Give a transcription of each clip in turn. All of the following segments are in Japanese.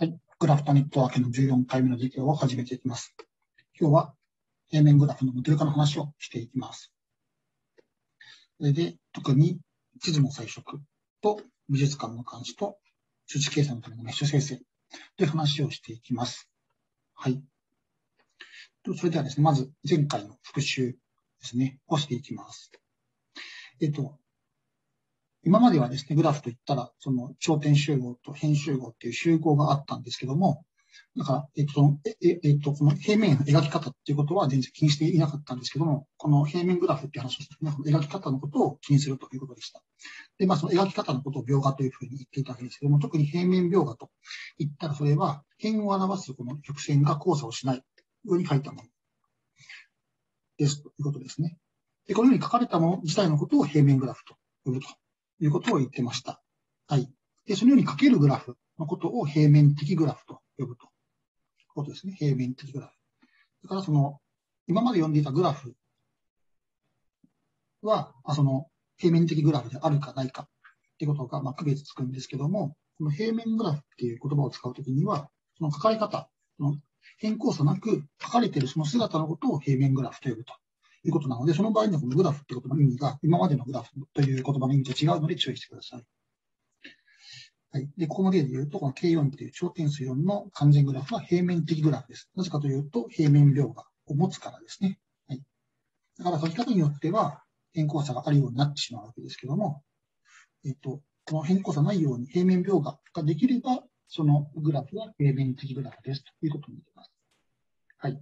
はい。グラフとネットワークの14回目の授業を始めていきます。今日は平面グラフのモデル化の話をしていきます。それで、特に地図の彩色と美術館の監視と数値計算のためのメッシュ生成という話をしていきます。はい。それではですね、まず前回の復習ですね、をしていきます。えっと、今まではですね、グラフといったら、その頂点集合と辺集合っていう集合があったんですけども、だから、えっと、え、えっと、この平面の描き方っていうことは全然気にしていなかったんですけども、この平面グラフっていう話をして、ね、描き方のことを気にするということでした。で、まあ、その描き方のことを描画というふうに言っていたわけですけども、特に平面描画と言ったら、それは、辺を表すこの曲線が交差をしないように書いたものですということですね。で、このように書かれたもの自体のことを平面グラフと呼ぶとということを言ってました。はい。で、そのように書けるグラフのことを平面的グラフと呼ぶと。ことですね。平面的グラフ。だからその、今まで読んでいたグラフは、あその、平面的グラフであるかないかっていうことが、まあ、区別つくんですけども、この平面グラフっていう言葉を使うときには、その書かれ方、変更差なく書かれているその姿のことを平面グラフと呼ぶとということなので、その場合にはこのグラフってことの意味が今までのグラフという言葉の意味と違うので注意してください。はい。で、ここの例で言うと、この K4 という頂点数4の完全グラフは平面的グラフです。なぜかというと、平面描画を持つからですね。はい。だから書き方によっては変更差があるようになってしまうわけですけども、えっと、この変更差ないように平面描画ができれば、そのグラフは平面的グラフですということになります。はい。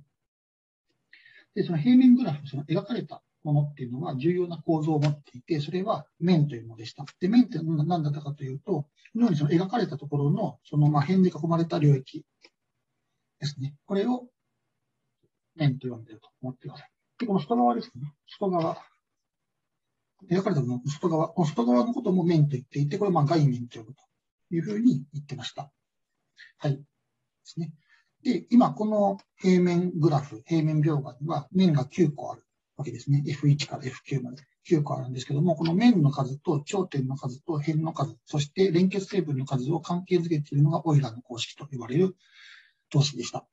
で、その平面グラフ、その描かれたものっていうのは重要な構造を持っていて、それは面というものでした。で、面って何だったかというと、このようにその描かれたところの、そのまあ辺で囲まれた領域ですね。これを面と呼んでると思ってください。で、この外側ですね。外側。描かれたものの外側。この外側のことも面と言っていて、これまあ外面と呼ぶというふうに言ってました。はい。ですね。で、今この平面グラフ、平面描画には面が9個ある。わけですね。F1 から F9 まで9個あるんですけども、この面の数と頂点の数と辺の数、そして連結成分の数を関係づけているのがオイラーの公式と言われる等式でした。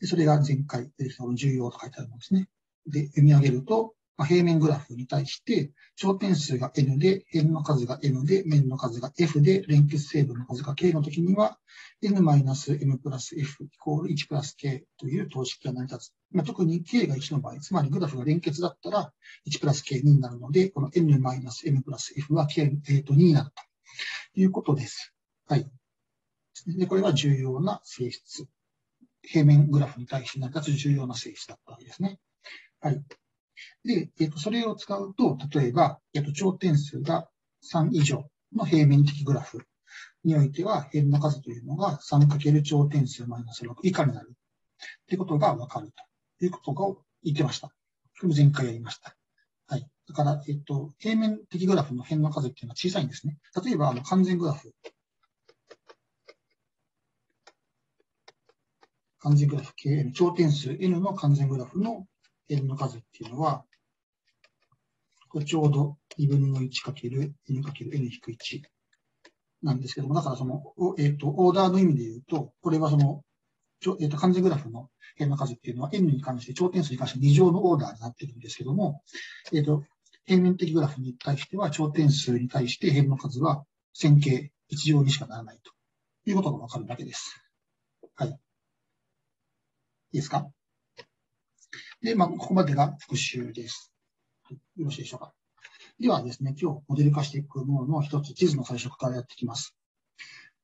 でそれが前回出てきた重要と書いてあるものですね。で、読み上げると、まあ、平面グラフに対して、頂点数が n で、辺の数が m で、面の数が f で、連結成分の数が k の時には、n-m プラス f イコール1プラス k という等式が成り立つ。まあ、特に k が1の場合、つまりグラフが連結だったら1プラス k2 になるので、この n-m プラス f は k と2になるということです。はい。で、これは重要な性質。平面グラフに対して成り立つ重要な性質だったわけですね。はい。で、えっ、と、それを使うと、例えば、えっ、と、頂点数が3以上の平面的グラフにおいては、辺の数というのが 3× 頂点数マイナス6以下になるってことがわかるということを言ってました。これも前回やりました。はい。だから、えっ、と、平面的グラフの辺の数っていうのは小さいんですね。例えば、あの、完全グラフ。完全グラフ、K 頂点数 n の完全グラフの辺の数っていうのは、ちょうど2分の1かける n かける n-1 なんですけども、だからその、えっ、ー、と、オーダーの意味で言うと、これはその、えっ、ー、と、完全グラフの辺の数っていうのは n に関して、頂点数に関して2乗のオーダーになってるんですけども、えっ、ー、と、平面的グラフに対しては、頂点数に対して辺の数は線形1乗にしかならないということがわかるだけです。はい。いいですか？で、まあ、ここまでが復習です。はい、よろしいでしょうか。ではですね、今日モデル化していくものの一つ、地図の彩色からやっていきます。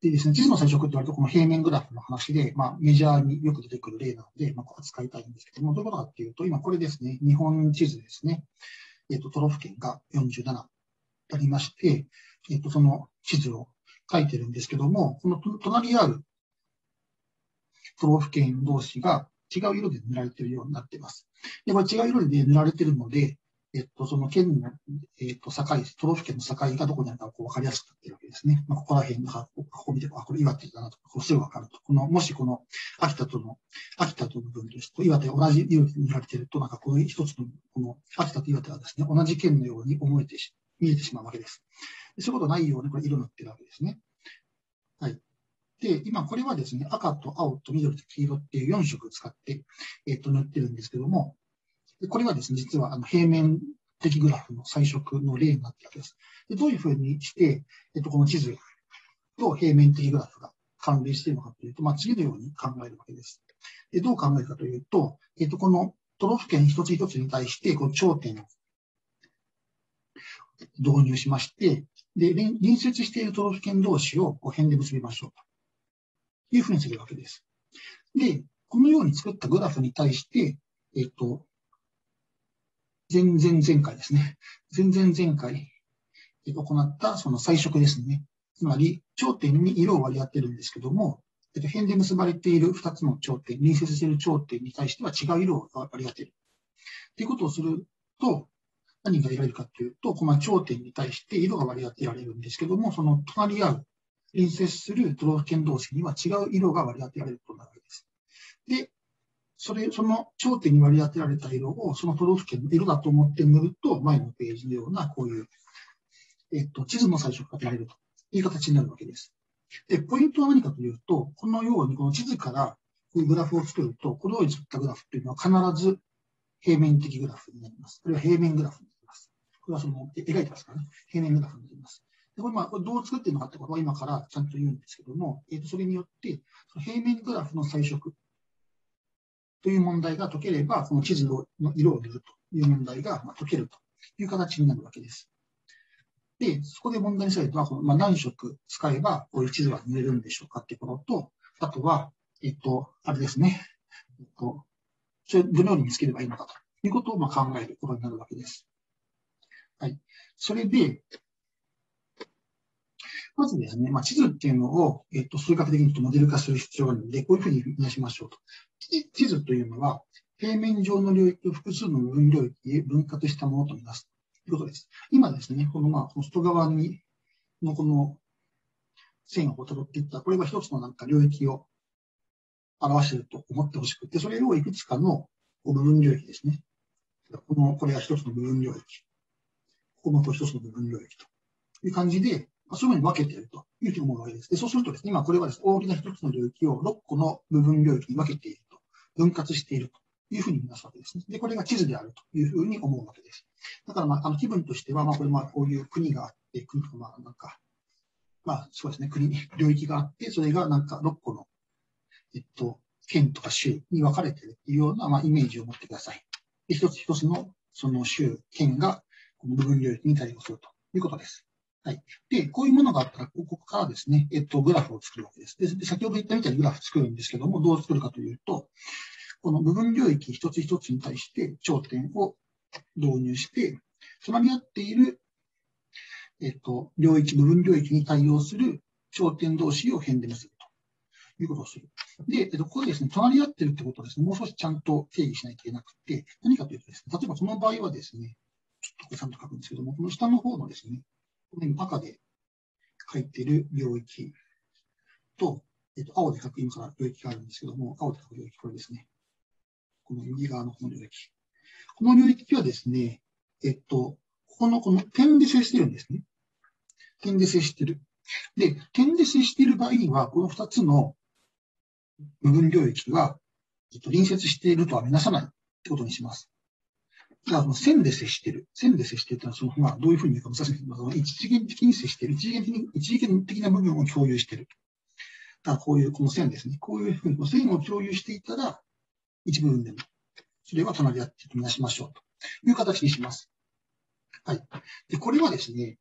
でですね、地図の彩色って言われると、この平面グラフの話で、まあ、メジャーによく出てくる例なので、まあ、扱いたいんですけども、どういうことかっていうと、今これですね、日本地図ですね。えっ、と、都道府県が47ありまして、えっ、と、その地図を書いてるんですけども、この隣にある都道府県同士が違う色で塗られているようになっています。で、これ違う色で塗られているので、えっと、その県の、えっと、境、都道府県の境がどこにあるかこう分かりやすくなっているわけですね。まあ、ここら辺が、ここ見て、あ、これ岩手だなとか、こうすぐ分かると。この、もしこの、秋田との、秋田との部分ですと、岩手同じ色で塗られていると、なんかこの一つの、この、秋田と岩手がですね、同じ県のように思えてし、見えてしまうわけです。そういうことないように、これ色塗ってるわけですね。はい。で、今これはですね、赤と青と緑と黄色っていう4色使って、えっ、と、塗ってるんですけども、これはですね、実はあの平面的グラフの彩色の例になっているわけです。でどういうふうにして、えっ、と、この地図と平面的グラフが関連しているのかというと、まあ、次のように考えるわけです。でどう考えるかというと、えっ、と、この都道府県一つ一つに対して、この頂点を導入しまして、で、隣接している都道府県同士をこう辺で結びましょうとというふうにするわけです。で、このように作ったグラフに対して、えっと、前々前回ですね。前々前回行ったその彩色ですね。つまり、頂点に色を割り当てるんですけども、えっと、辺で結ばれている2つの頂点、隣接している頂点に対しては違う色を割り当てる。ということをすると、何が得られるかというと、この頂点に対して色が割り当てられるんですけども、その隣り合う、隣接する都道府県同士には違う色が割り当てられることになるわけです。で、それ、その頂点に割り当てられた色を、その都道府県の色だと思って塗ると、前のページのような、こういう、えっと、地図の最初が得られるという形になるわけです。で、ポイントは何かというと、このようにこの地図からグラフを作ると、このように作ったグラフというのは必ず平面的グラフになります。これは平面グラフになりますこれはその、描いてますからね。平面グラフになります。で、これ、まあ、どう作ってるのかってことは今からちゃんと言うんですけども、えっ、ー、と、それによって、平面グラフの彩色という問題が解ければ、この地図の色を塗るという問題が解けるという形になるわけです。で、そこで問題にされたのは、まあ、何色使えばこういう地図は塗れるんでしょうかってことと、あとは、えっと、あれですね。えっと、それどのように見つければいいのかということをまあ考えることになるわけです。はい。それで、まずですね、まあ、地図っていうのを、えっと、数学的にモデル化する必要があるので、こういうふうに見なしましょうと。地図というのは、平面上の領域を複数の部分領域へ分割したものとみなすということです。今ですね、このまあ、ホスト側に、のこの線をたどっていった、これは一つのなんか領域を表していると思ってほしくて、それをいくつかの部分領域ですね。この、これが一つの部分領域。ここの一つの部分領域という感じで、そういうふうに分けているというふうに思うわけです。でそうするとですね、今これはです、ね、大きな一つの領域を6個の部分領域に分けていると、分割しているというふうに見なすわけですね。で、これが地図であるというふうに思うわけです。だから、まあ、あの気分としては、まあ、これ、まあ、こういう国があって、国とか、まあ、なんか、まあ、そうですね、国に領域があって、それがなんか6個の、えっと、県とか州に分かれているというような、まあ、イメージを持ってください。で、一つ一つのその州、県がこの部分領域に対応するということです。はい。で、こういうものがあったら、ここからですね、えっと、グラフを作るわけです。で、先ほど言ったみたいにグラフ作るんですけども、どう作るかというと、この部分領域一つ一つに対して頂点を導入して、隣り合っている、えっと、領域、部分領域に対応する頂点同士を辺で結ぶということをする。で、えっと、ここでですね、隣り合ってるってことはですね、もう少しちゃんと定義しないといけなくて、何かというとですね、例えばこの場合はですね、ちょっとちゃんと書くんですけども、この下の方のですね、赤で書いてる領域と、えっと、青で書く今から領域があるんですけども、青で書く領域、これですね。この右側のこの領域。この領域はですね、えっと、ここのこの点で接してるんですね。点で接してる。で、点で接している場合には、この2つの部分領域は、えっと、隣接しているとはみなさないってことにします。あの線で接してる。線で接してるというのは、その、まあ、どういうふうに言うか難しいんですけど、一次元的に接してる。一次元的に、一次元的な部分を共有してる。だからこういう、この線ですね。こういうふうに、線を共有していたら、一部分でも、それは隣り合ってみなしましょうという形にします。はい。で、これはですね、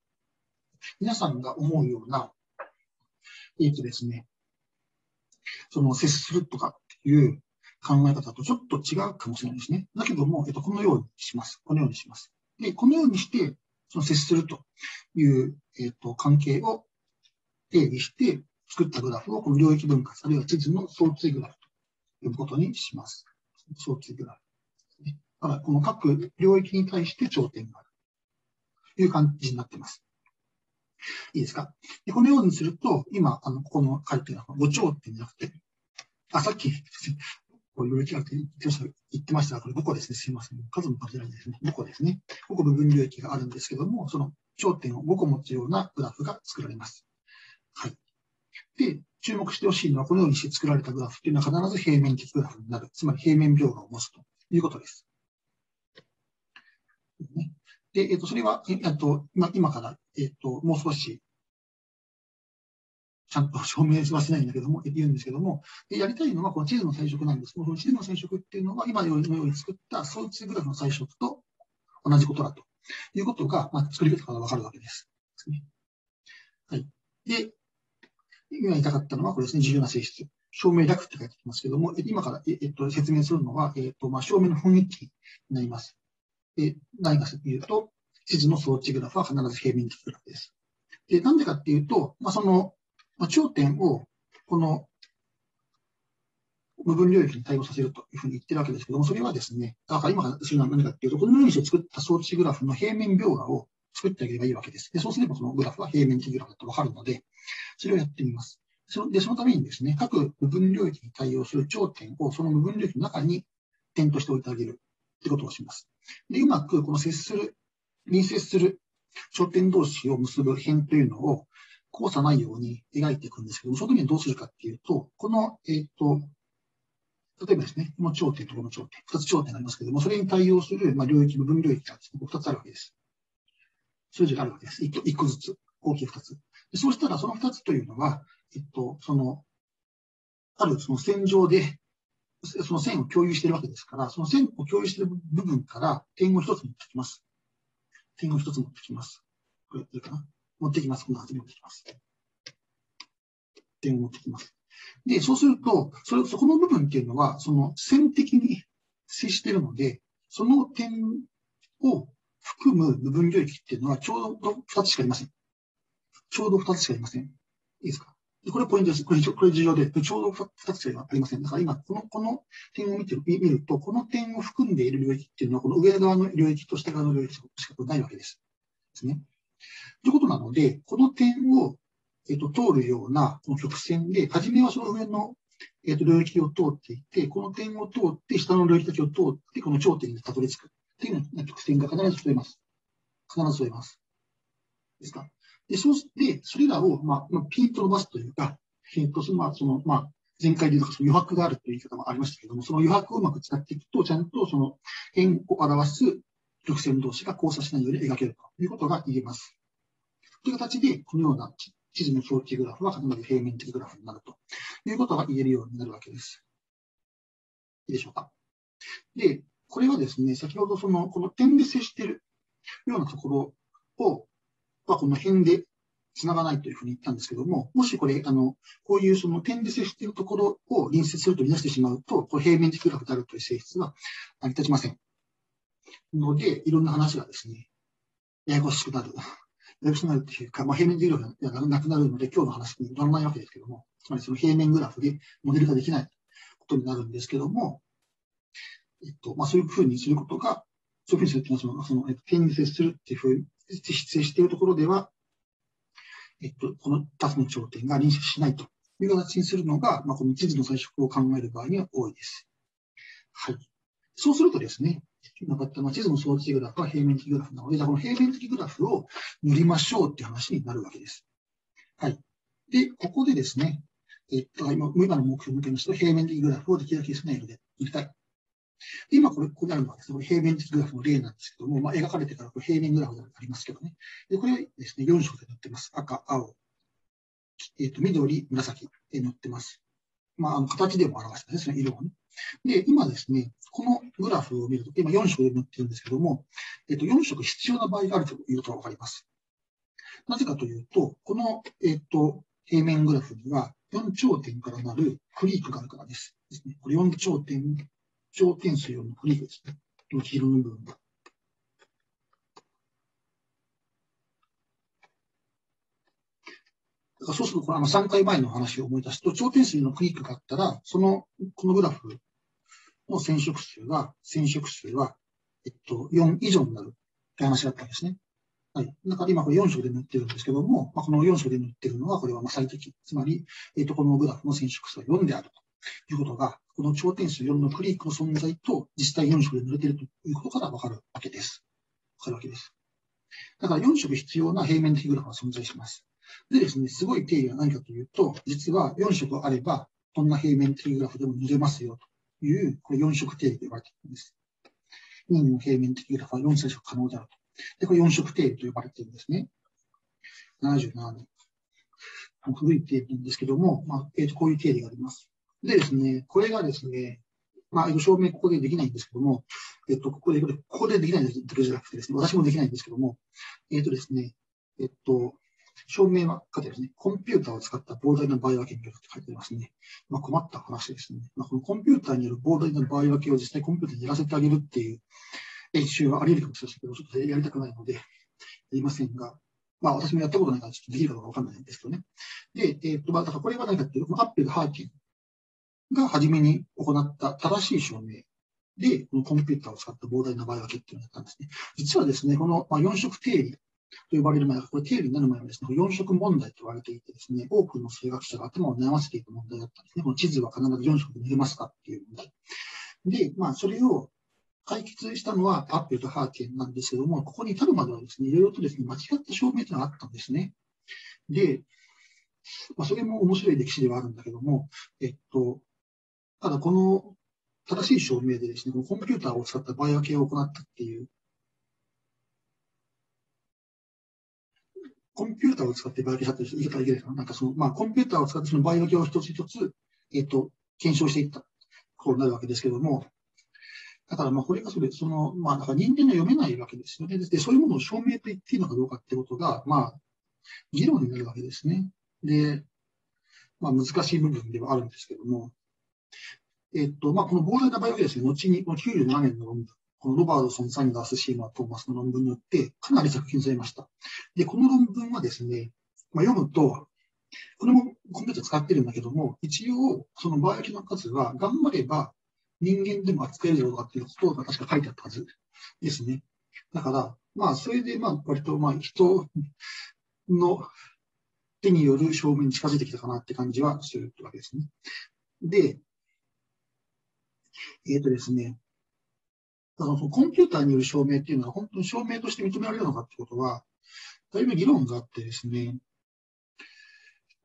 皆さんが思うような、えっ、とですね、その接するとかっていう考え方とちょっと違うかもしれないですね。だけども、えっと、このようにします。このようにします。で、このようにして、その接するという、えっと、関係を定義して作ったグラフをこの領域分割、あるいは地図の相対グラフと呼ぶことにします。相対グラフですね。だから、この各領域に対して頂点があるという感じになっています。いいですか？でこのようにすると、今、あの、ここの書いてるのは5頂点じゃなくて、あ、さっき、こういう領域が言ってましたが、これ5個ですね。すいません。数も数えないですね。5個ですね。5個部分領域があるんですけども、その頂点を5個持つようなグラフが作られます。はい。で、注目してほしいのは、このようにして作られたグラフっていうのは必ず平面的グラフになる。つまり平面描画を持つということです。で、えっ、と、それは、えっ、と、今今から、えっ、と、もう少し、ちゃんと証明はしないんだけども、言うんですけども、やりたいのはこの地図の彩色なんです、この地図の彩色っていうのは、今のように作った相似グラフの彩色と同じことだということが、まあ、作り方からわかるわけです。はい。で、今言いたかったのは、これですね、重要な性質。証明略って書いてきますけども、今から、えっと、説明するのは、えっと、まあ、証明の雰囲気になります。で、何かというと、地図の装置グラフは必ず平面的グラフです。で、なんでかっていうと、まあ、その、まあ、頂点を、この、部分領域に対応させるというふうに言ってるわけですけども、それはですね、だから今からするのは何かっていうと、このようにして作った装置グラフの平面描画を作ってあげればいいわけです。で、そうすればそのグラフは平面的グラフだとわかるので、それをやってみます。そので、そのためにですね、各部分領域に対応する頂点をその部分領域の中に点としておいてあげるってことをします。で、うまくこの接する、隣接する頂点同士を結ぶ辺というのを交差ないように描いていくんですけども、その時にどうするかっていうと、この、えっ、ー、と、例えばですね、この頂点とこの頂点、二つ頂点がありますけども、それに対応する、まあ、領域、部分領域が、二つあるわけです。数字があるわけです。一個一個ずつ、大きい二つ。でそうしたら、その二つというのは、えっと、その、あるその線上で、その線を共有しているわけですから、その線を共有している部分から点を一つ持ってきます。点を一つ持ってきます。これ、いいかな？持ってきます。この端に持ってきます。点を持ってきます。で、そうすると、それ、そこの部分っていうのは、その線的に接しているので、その点を含む部分領域っていうのはちょうど2つしかいません。ちょうど2つしかいません。いいですか？これポイントです。これ、これ重要で、ちょうど2つしかありません。だから今、この、この点を見てる、見ると、この点を含んでいる領域っていうのは、この上側の領域と下側の領域しかないわけです。ですね。ということなので、この点を、えっ、と、通るような、この曲線で、はじめはその上の、えっ、と、領域を通っていて、この点を通って、下の領域だけを通って、この頂点にたどり着く。っていうの曲線が必ず添えます。必ず添えます。ですか？で、そうして、それらを、まあ、ピンと伸ばすというか、えっと、その、まあ、その、まあ、前回で言うと余白があるという言い方もありましたけども、その余白をうまく使っていくと、ちゃんとその辺を表す曲線同士が交差しないように描けるということが言えます。という形で、このような地図の長期グラフは必ず平面的グラフになるということが言えるようになるわけです。いいでしょうか？で、これはですね、先ほどその、この点で接しているようなところを、まあ、この辺で繋がないというふうに言ったんですけども、もしこれ、あの、こういうその点で接しているところを隣接すると見出してしまうと、これ平面的グラフであるという性質は成り立ちません。ので、いろんな話がですね、ややこしくなる。ややこしくなるっていうか、まあ、平面的グラフがなくなるので、今日の話にならないわけですけども、つまりその平面グラフでモデル化できないことになるんですけども、えっと、まあ、そういうふうにすることが、そういうふうにするっていうのは、その、その、点に接するっていうふうに、接しているところでは、えっと、この2つの頂点が隣接しないという形にするのが、まあ、この地図の彩色を考える場合には多いです。はい。そうするとですね、今かったのは地図の装置グラフは平面的グラフなので、じゃあこの平面的グラフを塗りましょうっていう話になるわけです。はい。で、ここでですね、えっと、今、今の目標を向けますと、平面的グラフをできるだけ少ない色で塗りたい。今これ、ここにあるのはですね、平面的グラフの例なんですけども、まあ、描かれてからこれ平面グラフがありますけどね。で、これですね、4色で塗ってます。赤、青、えっ、と、緑、紫で塗ってます。まあ、あの、形でも表したですね、色をね。で、今ですね、このグラフを見ると、今4色で塗ってるんですけども、えっ、と、4色必要な場合があるということがわかります。なぜかというと、この、えっ、と、平面グラフには4頂点からなるクリークがあるからです。ですね、これ4頂点頂点数用のクリークですね。この黄色の部分が。だからそうすると、あの3回前の話を思い出すと、頂点数のクリックがあったら、その、このグラフの染色数は、染色数は、えっと、4以上になるって話だったんですね。はい。だから今これ4色で塗ってるんですけども、まあ、この4色で塗ってるのは、これはまあ最適。つまり、えっと、このグラフの染色数は4であると。いうことが、この頂点数4のクリークの存在と実際4色で塗れてるということからわかるわけです。わかるわけです。だから4色必要な平面的グラフは存在します。でですね、すごい定義は何かというと、実は4色あれば、どんな平面的グラフでも塗れますよという、これ4色定義と呼ばれているんです。任意の平面的グラフは4色可能であると。で、これ4色定義と呼ばれているんですね。77年。古い定義なんですけども、まあ、えっ、ー、と、こういう定理があります。でですね、これがですね、まあ、証明ここでできないんですけども、えっと、ここで、ここでできないだけじゃなくてですね、私もできないんですけども、えっとですね、えっと、証明は書いてですね、コンピューターを使った膨大な場合分けによるって書いてありますね。まあ、困った話ですね。まあ、このコンピューターによる膨大な場合分けを実際コンピューターにやらせてあげるっていう演習はあり得るかもしれないけど、ちょっとやりたくないので、やりませんが、まあ、私もやったことないからちょっとできるかどうかわかんないんですけどね。で、えっ、と、まあ、だからこれが何かっていうと、アッペル・ハーキンが初めに行った正しい証明で、このコンピューターを使った膨大な場合分けっていうのをやったんですね。実はですね、この4色定理と呼ばれる前、これ定理になる前はですね、4色問題と言われていてですね、多くの数学者が頭を悩ませていた問題だったんですね。この地図は必ず4色で見れますかっていう問題。で、まあ、それを解決したのはアッペルとハーケンなんですけども、ここに至るまではですね、いろいろとですね、間違った証明というのがあったんですね。で、まあ、それも面白い歴史ではあるんだけども、えっと、ただこの正しい証明でですね、このコンピューターを使った場合分けを行ったっていう、コンピューターを使って場合分けしたって言い方はいけないかな。んかその、まあ、コンピューターを使ってその場合分けを一つ一つ、えっと、検証していったことになるわけですけども、だからまあこれがそれ、その、まあだか人間が読めないわけですよね。で、そういうものを証明と言っていいのかどうかってことが、まあ、議論になるわけですね。で、まあ難しい部分ではあるんですけども、えっと、まあこの膨大な場合はですね、後に、この97年の論文、このロバートソン、サンダース、シーマー、トーマスの論文によって、かなり作品されました。で、この論文はですね、まあ、読むと、これもコンピューター使ってるんだけども、一応、その場合の数は、頑張れば人間でも扱えるよとかっていうことが確か書いてあったはずですね。だから、まあ、それで、まあ、割と、まあ、人の手による証明に近づいてきたかなって感じはするわけですね。で、えっ、ー、とですね、だからそのコンピューターによる証明っていうのは本当に証明として認められるのかってことは、だいぶ議論があってですね、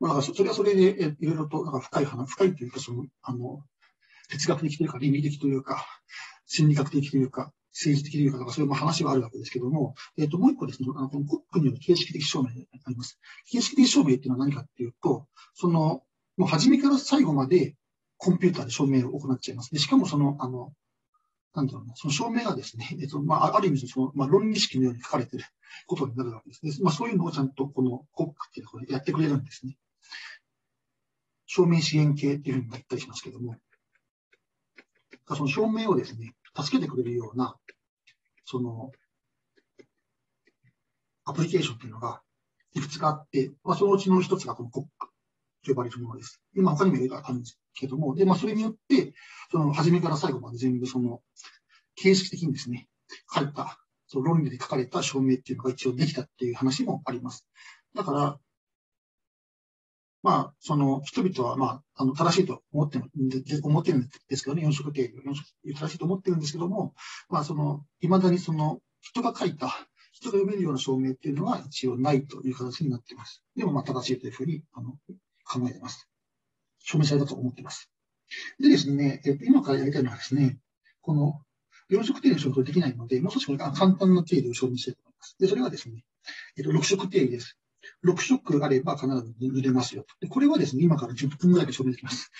まあ、それはそれで、いろいろと、なんか深い話、深いというか、その、あの、哲学的というか、倫理的というか、心理学的というか、政治的というか、そういう話があるわけですけども、えっ、ー、と、もう一個ですね、あの、このコックによる形式的証明があります。形式的証明っていうのは何かっていうと、その、もう初めから最後までコンピューターで証明を行っちゃいます。で、しかもその、あの、なんだろうな、その証明がですね、えっ、と、まあ、ある意味その、まあ、論理式のように書かれてることになるわけですね。まあ、そういうのをちゃんとこのコックっていうのをやってくれるんですね。証明支援系っていうふうに言ったりしますけども、その証明をですね、助けてくれるような、その、アプリケーションっていうのがいくつかあって、まあ、そのうちの一つがこのコックと呼ばれるものです。今他にもいろいろあるんですけども、で、まあ、それによって、その、初めから最後まで全部その、形式的にですね、書かれた、その論理で書かれた証明っていうのが一応できたっていう話もあります。だから、まあ、その人々は、まあ、あの正しいと思って思ってるんですけどね、四色定理四色正しいと思ってるんですけども、まあ、その、いまだにその人が書いた、人が読めるような証明っていうのは一応ないという形になっています。でも、まあ、正しいというふうにあの考えてます。証明されたと思ってます。でですね、えっと、今からやりたいのはですね、この4色定理の証明できないので、もう少しこれが簡単な定理を証明したいと思います。で、それはですね、えっと、6色定理です。6色あれば必ず塗れますよとで。これはですね、今から10分ぐらいで証明できます。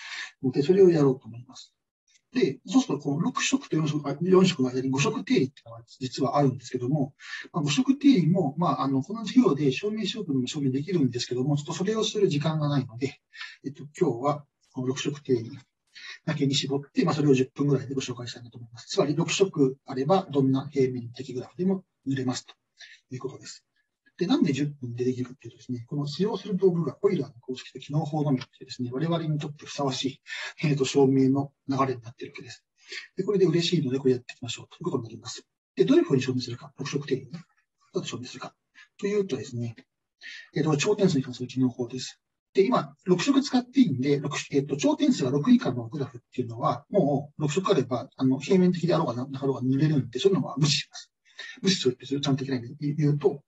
で、それをやろうと思います。で、そうすると、この6色と4色、4色の間に5色定理っていうのが実はあるんですけども、まあ、5色定理も、まあ、あの、この授業で証明しようとも証明できるんですけども、ちょっとそれをする時間がないので、えっと、今日はこの6色定理だけに絞って、まあ、それを10分ぐらいでご紹介したいなと思います。つまり、6色あれば、どんな平面的グラフでも塗れますということです。で、なんで10分でできるかっていうとですね、この使用する道具がオイラーの公式と機能法のみってですね、我々にとってふさわしい、えー、と証明の流れになっているわけです。で、これで嬉しいので、これやっていきましょうということになります。で、どういうふうに証明するか、特色定義ね。どうやって証明するか。というとですね、えっ、ー、と、頂点数に関する機能法です。で、今、6色使っていいんで、えっ、ー、と、頂点数が6以下のグラフっていうのは、もう6色あれば、あの、平面的であろうがなかろうが塗れるんで、そういうのは無視します。無視するって、それをちゃんとできないんで言うと、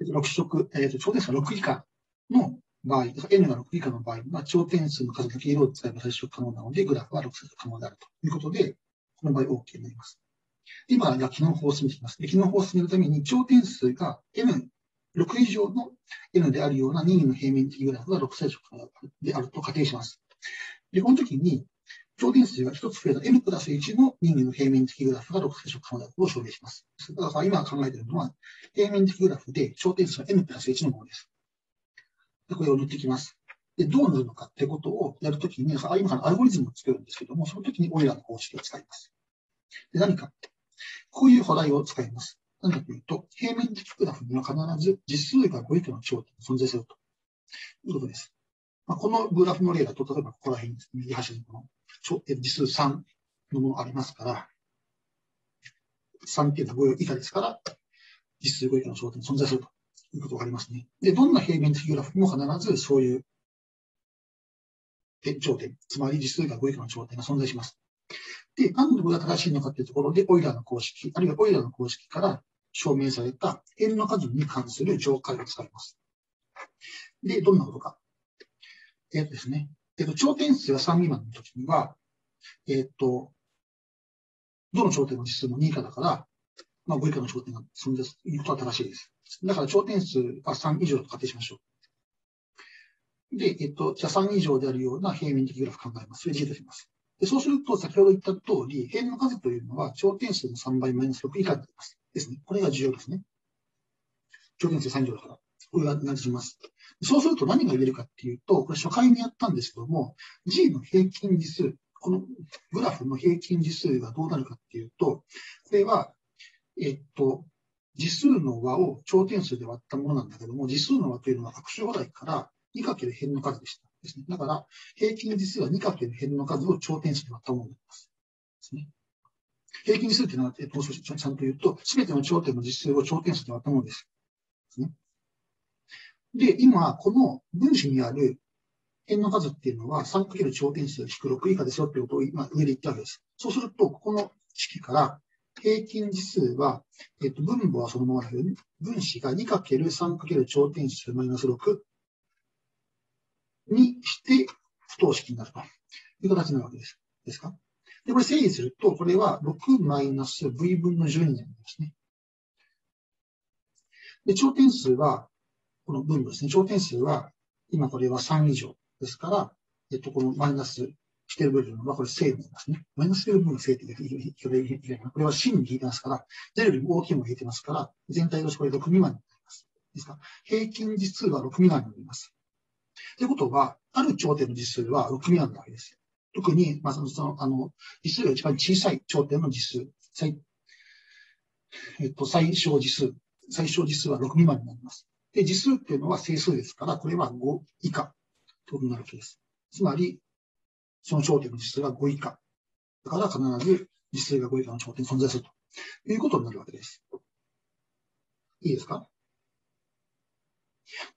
6色、えっ、ー、と、頂点数が6以下の場合、n が6以下の場合は、頂点数の数だけ色を使えば接触可能なので、グラフは6接触可能であるということで、この場合 OK になります。今、じゃあ機能法を進めていきます。機能法を進めるために、頂点数が n、6以上の n であるような任意の平面的グラフが6接触であると仮定します。で、この時に、頂点数が1つ増えた n プラス1の任意の平面的グラフが6接触可能であること証明します。だから今考えているのは、平面的グラフで頂点数が n プラス1のものです。で、これを塗っていきます。で、どう塗るのかってことをやるときに、今からアルゴリズムを作るんですけども、その時にオイラーの方式を使います。で、何かって、こういう補題を使います。何かというと、平面的グラフには必ず実数が5以下の頂点が存在するということです。まあ、このグラフの例だと、例えばここら辺ですね、右端にこの実数3のものありますから、3っていうのは5以下ですから、実数5以下の頂点存在するということがありますね。で、どんな平面的グラフも必ずそういう頂点、つまり実数が5以下の頂点が存在します。で、何でこれが正しいのかというところで、オイラーの公式、あるいはオイラーの公式から証明された円の数に関する上解を使います。で、どんなことか。えっ、とですね、えっ、と、頂点数が3未満の時には、えっ、と、どの頂点の実数も2以下だから、まあ、5以下の頂点が存在するということは正しいです。だから頂点数が3以上と仮定しましょう。で、えっと、じゃあ3以上であるような平面的グラフ考えます。それ G とします。でそうすると、先ほど言った通り、辺の数というのは頂点数の3倍マイナス6以下になります。ですね。これが重要ですね。頂点数3以上だから。これがなじます。そうすると何が言えるかっていうと、これ初回にやったんですけども、G の平均次数、このグラフの平均次数がどうなるかっていうと、これは、えっと、次数の和を頂点数で割ったものなんだけども、次数の和というのは学習話題から 2× 辺の数でした。ですね。だから、平均次数は 2× 辺の数を頂点数で割ったものになります。ですね。平均次数っていうのは、えっと、ちゃんと言うと、すべての頂点の実数を頂点数で割ったものです。ですね。で、今、この分子にある辺の数っていうのは 3× 頂点数引く6以下ですよってことを今上で言ったわけです。そうすると、ここの式から平均次数は、えっと、分母はそのままだけど、分子が 2×3× 頂点数マイナス6にして不等式になるという形なわけです。ですか？で、これ整理すると、これは6マイナス v 分の12になりますね。で、頂点数は、この分母ですね。頂点数は、今これは3以上ですから、えっと、このマイナスしている部分はこれ正になりますね。マイナスしている部分が正って言いこれは真に引いてますから、0よりも大きいもの引いてますから、全体としてこれ6未満になります。ですか平均実数は6未満になります。ということは、ある頂点の実数は6未満なわけです。特に、まあ、その、その、あの、実数が一番小さい頂点の実数、最、えっと、最小実数、最小実数は6未満になります。で、実数っていうのは整数ですから、これは5以下となるわけです。つまり、その頂点の実数が5以下。だから必ず実数が5以下の頂点に存在するということになるわけです。いいですか？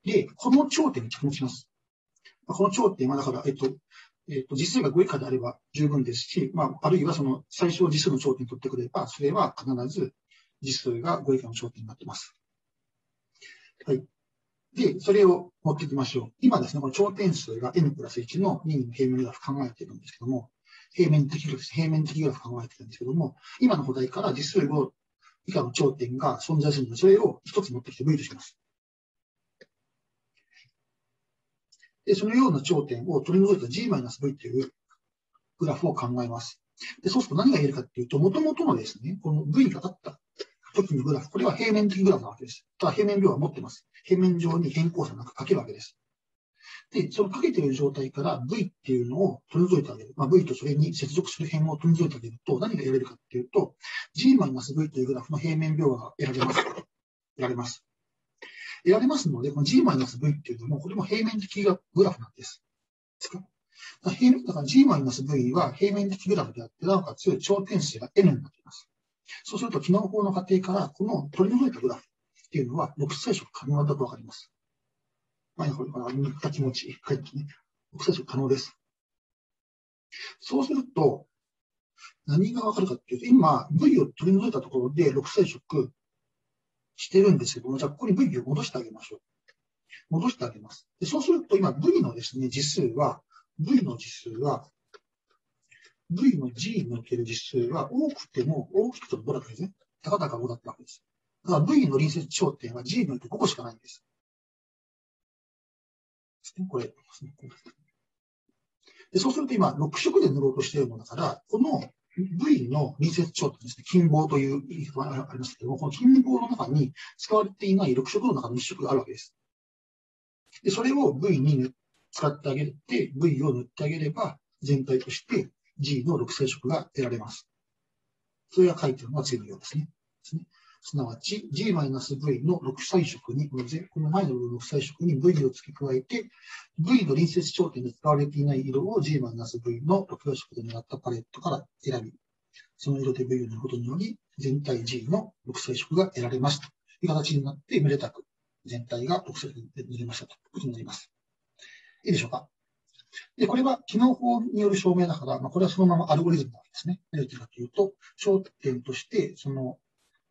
で、この頂点に着目します。この頂点は、だから、えっと、えっと、実数が5以下であれば十分ですし、まあ、あるいはその最小実数の頂点を取ってくれば、それは必ず実数が5以下の頂点になっています。はい。で、それを持っていきましょう。今ですね、この頂点数が n プラス1の任意の平面グラフ考えているんですけども、平面的グラフ、平面的グラフ考えているんですけども、今のお題から実数5以下の頂点が存在するので、それを一つ持ってきて V とします。で、そのような頂点を取り除いた G-V というグラフを考えます。で、そうすると何が言えるかっていうと、元々のですね、この V が立った時のグラフ、これは平面的グラフなわけです。ただ平面描は持ってます。平面上に変更差なく書けるわけです。で、そのかけている状態から V っていうのを取り除いてあげる。まあ、V とそれに接続する辺を取り除いてあげると、何が得られるかっていうと、G-V というグラフの平面描画が得られます。得られます。得られますので、この G-V っていうのも、これも平面的グラフなんです。ですか？だから G-V は平面的グラフであって、なおかつ頂点数が N になっています。そうすると、機能法の過程から、この取り除いたグラフっていうのは、6最初可能だとわかります。まあ、これ、こ塗った気持ち、書いてね、6最初可能です。そうすると、何がわかるかっていうと、今、V を取り除いたところで6歳色、してるんですけども、じゃあここに V を戻してあげましょう。戻してあげます。でそうすると今 V のですね、実数は、V の実数は、V の G における実数は多くても、大きくても5だったんですね。たかだか5だったわけです。だから V の隣接頂点は G において5個しかないんです。これで。そうすると今、6色で塗ろうとしているものだから、この V の隣接頂点ですね、金棒という言い方がありますけども、この金棒の中に使われていない6色の中の1色があるわけです。で、それを V に使ってあげて、V を塗ってあげれば、全体として G の6星色が得られます。それが書いてるのが次のようですね。すねすなわち G-V の6彩色に、この前の6彩色に V を付け加えて、V の隣接頂点で使われていない色を G-V の6彩色で狙ったパレットから選び、その色で V を塗ることにより、全体 G の6彩色が得られますという形になって、めでたく全体が6彩で塗れましたということになります。いいでしょうか？で、これは機能法による証明だから、まあ、これはそのままアルゴリズムなわけですね。何を言ってるかというと、焦点として、その、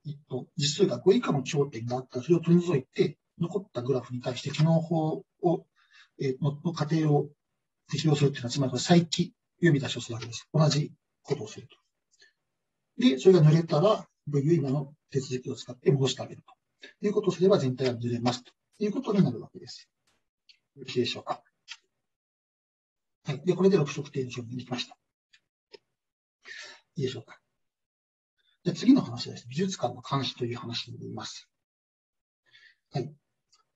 えっと、実数が5以下の頂点があったら、それを取り除いて、残ったグラフに対して機能法を、えー、のの過程を適用するっていうのは、つまり再起呼び出しをするわけです。同じことをすると。で、それが濡れたら、VU 今の手続きを使って戻してあげると。いうことをすれば全体が濡れますということになるわけです。よろしいでしょうか。はい。で、これで6色定の証明できました。いいでしょうか。で、次の話はですね、美術館の監視という話になります。はい。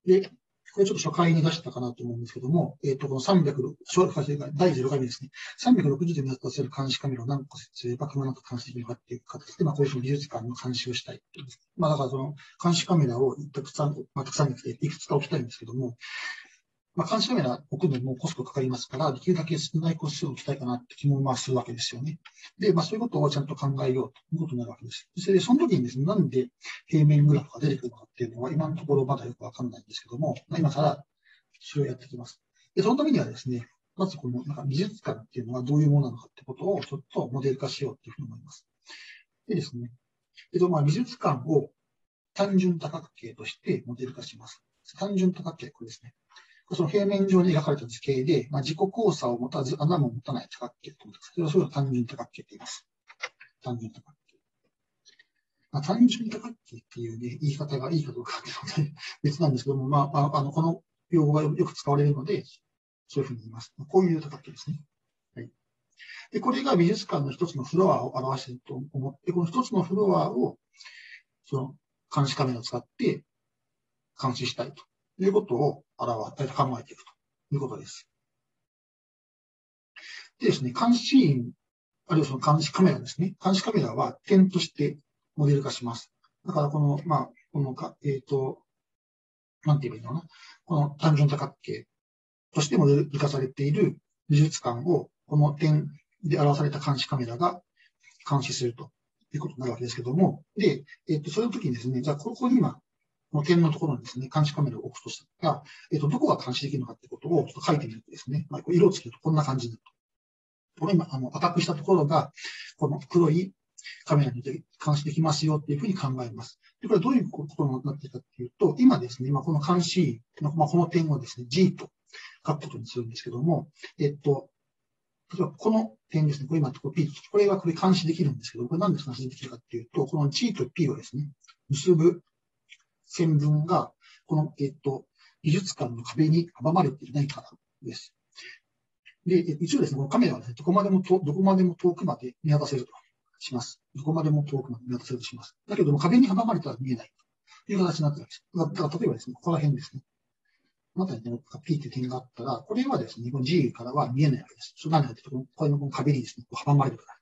で、これちょっと初回に出したかなと思うんですけども、えっ、ー、と、この306、小学生が第0回目ですね。360で目立たせる監視カメラを何個設置すれば、くまなく監視できるかっていう形で、まあ、こういうふうに美術館の監視をしたいまあ、だからその監視カメラをたくさん、まあ、たくさんにいくつか置きたいんですけども、まあ、監視カメラ置くのにもコストかかりますから、できるだけ少ない個数を置きたいかなって気もまあするわけですよね。で、まあそういうことをちゃんと考えようということになるわけです。それで、その時にですね、なんで平面グラフが出てくるのかっていうのは今のところまだよくわかんないんですけども、まあ、今からそれをやっていきます。で、そのためにはですね、まずこのなんか美術館っていうのはどういうものなのかってことをちょっとモデル化しようっていうふうに思います。でですね、えっと、まあ美術館を単純多角形としてモデル化します。単純多角形、これですね。その平面上に描かれた図形で、まあ、自己交差を持たず、穴も持たない多角形と思ってます。それは単純多角形と言います。単純多角形。まあ、単純多角形っていうね、言い方がいいかどうかっていうのは別なんですけども、まあ、あの、この用語がよく使われるので、そういうふうに言います。こういう多角形ですね。はい。で、これが美術館の一つのフロアを表していると思って、この一つのフロアを、その、監視カメラを使って監視したいということを表、考えていくということです。でですね、監視員、あるいはその監視カメラですね。監視カメラは点としてモデル化します。だからこの、まあ、このか、えっ、ー、と、なんて言えばいいのかな。この単純多角形としてモデル化されている美術館を、この点で表された監視カメラが監視するということになるわけですけども、で、えっ、ー、と、その時にですね、じゃあ、ここに今、この点のところにですね、監視カメラを置くとしたら、えっ、と、どこが監視できるのかってことをちょっと書いてみるとですね、まあ、色をつけるとこんな感じになると。これ今、あの、赤くしたところが、この黒いカメラに監視できますよっていうふうに考えます。で、これはどういうことになっているかっていうと、今ですね、今この監視の、まあ、この点をですね、G と書くことにするんですけども、えっと、例えばこの点ですね、これ今これ P と、これがこれ監視できるんですけど、これなんで監視できるかっていうと、この G と P をですね、結ぶ線分が、この、えっと、美術館の壁に阻まれていないからです。で、一応ですね、このカメラはね、どこまでもと、どこまでも遠くまで見渡せるとします。どこまでも遠くまで見渡せるとします。だけども、壁に阻まれたら見えないという形になってるわけです。だから、例えばですね、ここら辺ですね。この辺りに、ね、P って点があったら、これはですね、この G からは見えないわけです。それ何かといと、このこの壁にですね、阻まれるから。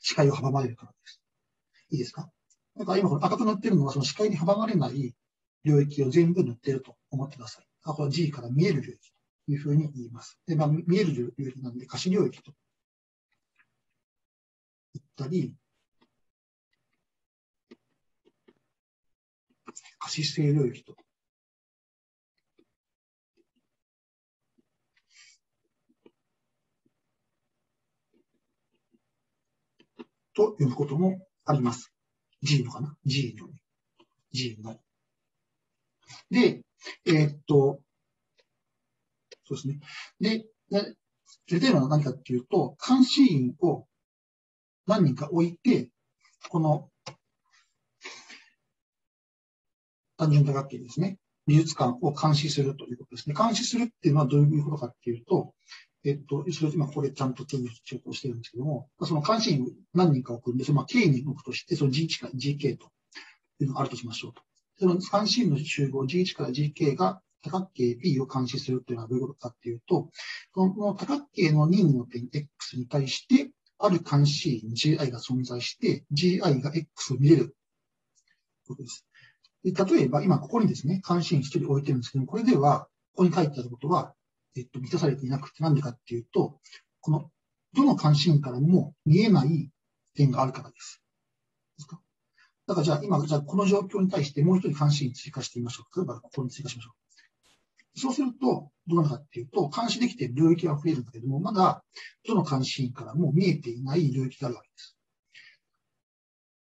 視界を阻まれるからです。いいですか？だから今赤くなってるのは、その視界に阻まれない領域を全部塗っていると思ってください。これ G から見える領域というふうに言います。で、まあ、見える領域なんで、可視領域と言ったり、可視性領域と。と呼ぶこともあります。G のかな ?G の、G ので、え、っと、そうですね。で、で例えば何かっていうと、監視員を何人か置いて、この単純多角形ですね。美術館を監視するということですね。監視するっていうのはどういうことかっていうと、えっと、それ今ここでちゃんと定義しようとしてるんですけども、その監視員を何人か置くんで、そのまあ K に置くとして、その G か GK というのがあるとしましょうと。その監視員の集合 G1 から GK が多角形 B を監視するというのはどういうことかっていうと、この多角形の任意の点 X に対して、ある監視員 GI が存在して、GI が X を見れることです。で例えば、今ここにですね、監視員一人置いてるんですけども、これでは、ここに書いてあることは、えっと、満たされていなくて、なんでかっていうと、この、どの監視員からも見えない点があるからです。だからじゃあ今、じゃあこの状況に対してもう一人監視員追加してみましょう。例えばここに追加しましょう。そうすると、どうなるかっていうと、監視できている領域は増えるんだけども、まだ、どの監視員からも見えていない領域があるわけです。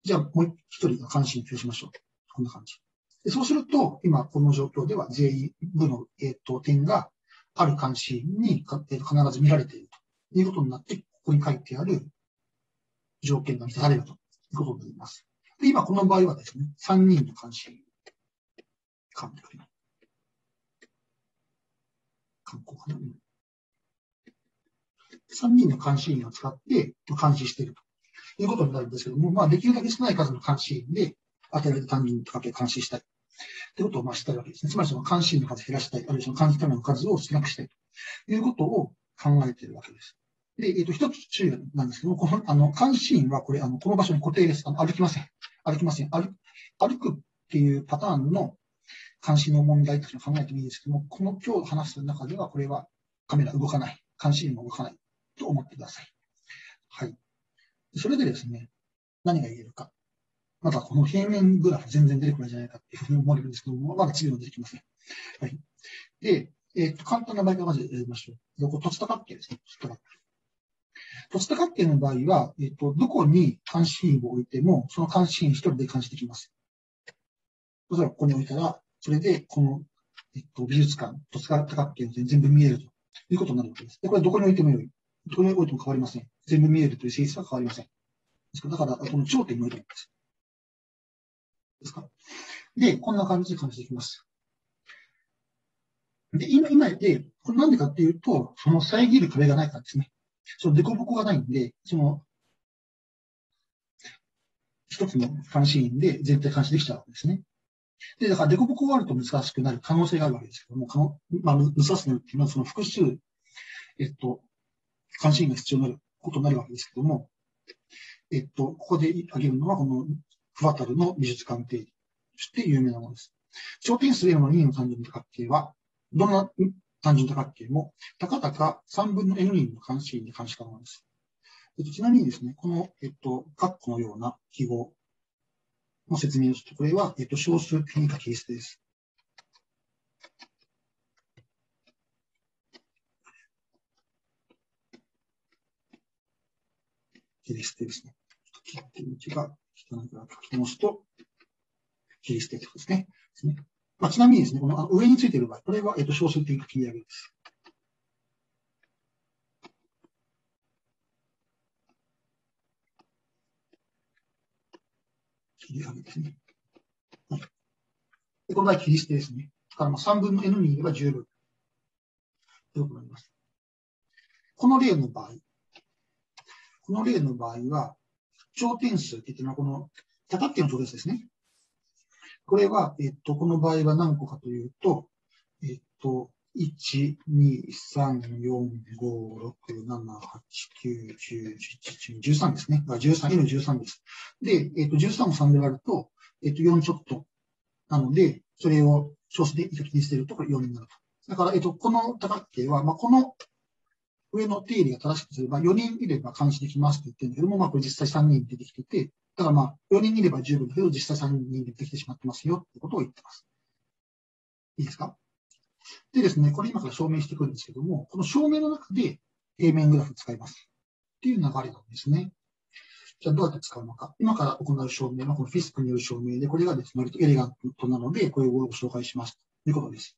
じゃあ、もう一人の監視員増やしましょう。こんな感じ。でそうすると、今この状況では全員部の、えーと、点がある監視員に、えー、必ず見られているということになって、ここに書いてある条件が満たされるということになります。で今この場合はですね、3人の監視員。観光かな。観光かな。3人の監視員を使って監視しているということになるんですけども、まあ、できるだけ少ない数の監視員で与えられた単元とかけ監視したい。ということをまあしたいわけですね。つまりその監視員の数を減らしたい、あるいはその監視カメラの数を少なくしたいということを考えているわけです。で、えっ、ー、と、一つ注意なんですけどもこの、あの、監視員はこれ、あの、この場所に固定です。あの歩きません。歩きません。歩歩くっていうパターンの監視の問題というのを考えてもいいですけども、この今日話す中では、これはカメラ動かない。監視員も動かないと思ってください。はい。それでですね、何が言えるか。まだこの平面グラフ全然出てこないじゃないかっていうふうに思われるんですけども、まだ次の出てきません。はい。で、えっ、と、簡単な場合からまずやりましょう。で、こ凸多角形ですね。凸多角形。凸多角形の場合は、えっ、と、どこに監視員を置いても、その監視員一人で監視できます。例えばここに置いたら、それで、この、えっ、と、美術館、凸多角形で全部見えるということになるわけです。で、これどこに置いてもよい。どこに置いても変わりません。全部見えるという性質は変わりません。ですからだから、この頂点に置いてるんです。ですか？で、こんな感じで感じていきます。で、今、今で、これなんでかっていうと、その遮る壁がないからですね。その凸凹がないんで、その、一つの監視員で全体監視できちゃうわけですね。で、だから凸凹があると難しくなる可能性があるわけですけども、かのまあ、難しくなるっていうのは、その複数、えっと、監視員が必要になることになるわけですけども、えっと、ここで挙げるのは、このフワタルの美術鑑定として有名なものです。頂点数 M の2の単純多角形は、どんな単純多角形も、たかたか3分の N 人の関心で監視可能です。えっと、ちなみにですね、この、えっと、括弧のような記号の説明をすると、これは、えっと、小数点以下キリストです。キリストですね。切って道が汚いから書き直すと、キリストですね。ですねまあ、ちなみにですね、この上についている場合、これは、えっと、小数点切り上げです。切り上げですね。はい。でこの場合、切り捨てですね。だからまあ3分の n にいれば十分。ということになります。この例の場合、この例の場合は、頂点数って言ってのは、この多角形の頂点数ですね。これは、えっと、この場合は何個かというと、えっと、1、2、3、4、5、6、7、8、9、10、11、12、13ですね。13、N 13です。で、えっと、13を3で割ると、えっと、4ちょっと。なので、それを小数で先に捨てると、これ4になると。だから、えっと、この多角形は、まあ、この上の定理が正しくすれば、4人いれば監視できますって言ってるんだけども、まあ、これ実際3人出てきてて、だからまあ、4人いれば十分だけど、実際3人出てきてしまってますよってことを言ってます。いいですか？でですね、これ今から証明していくんですけども、この証明の中で平面グラフ使います。っていう流れなんですね。じゃあどうやって使うのか。今から行う証明はこのフィスクによる証明で、これがですね、割とエレガントなので、これをご紹介しますということです。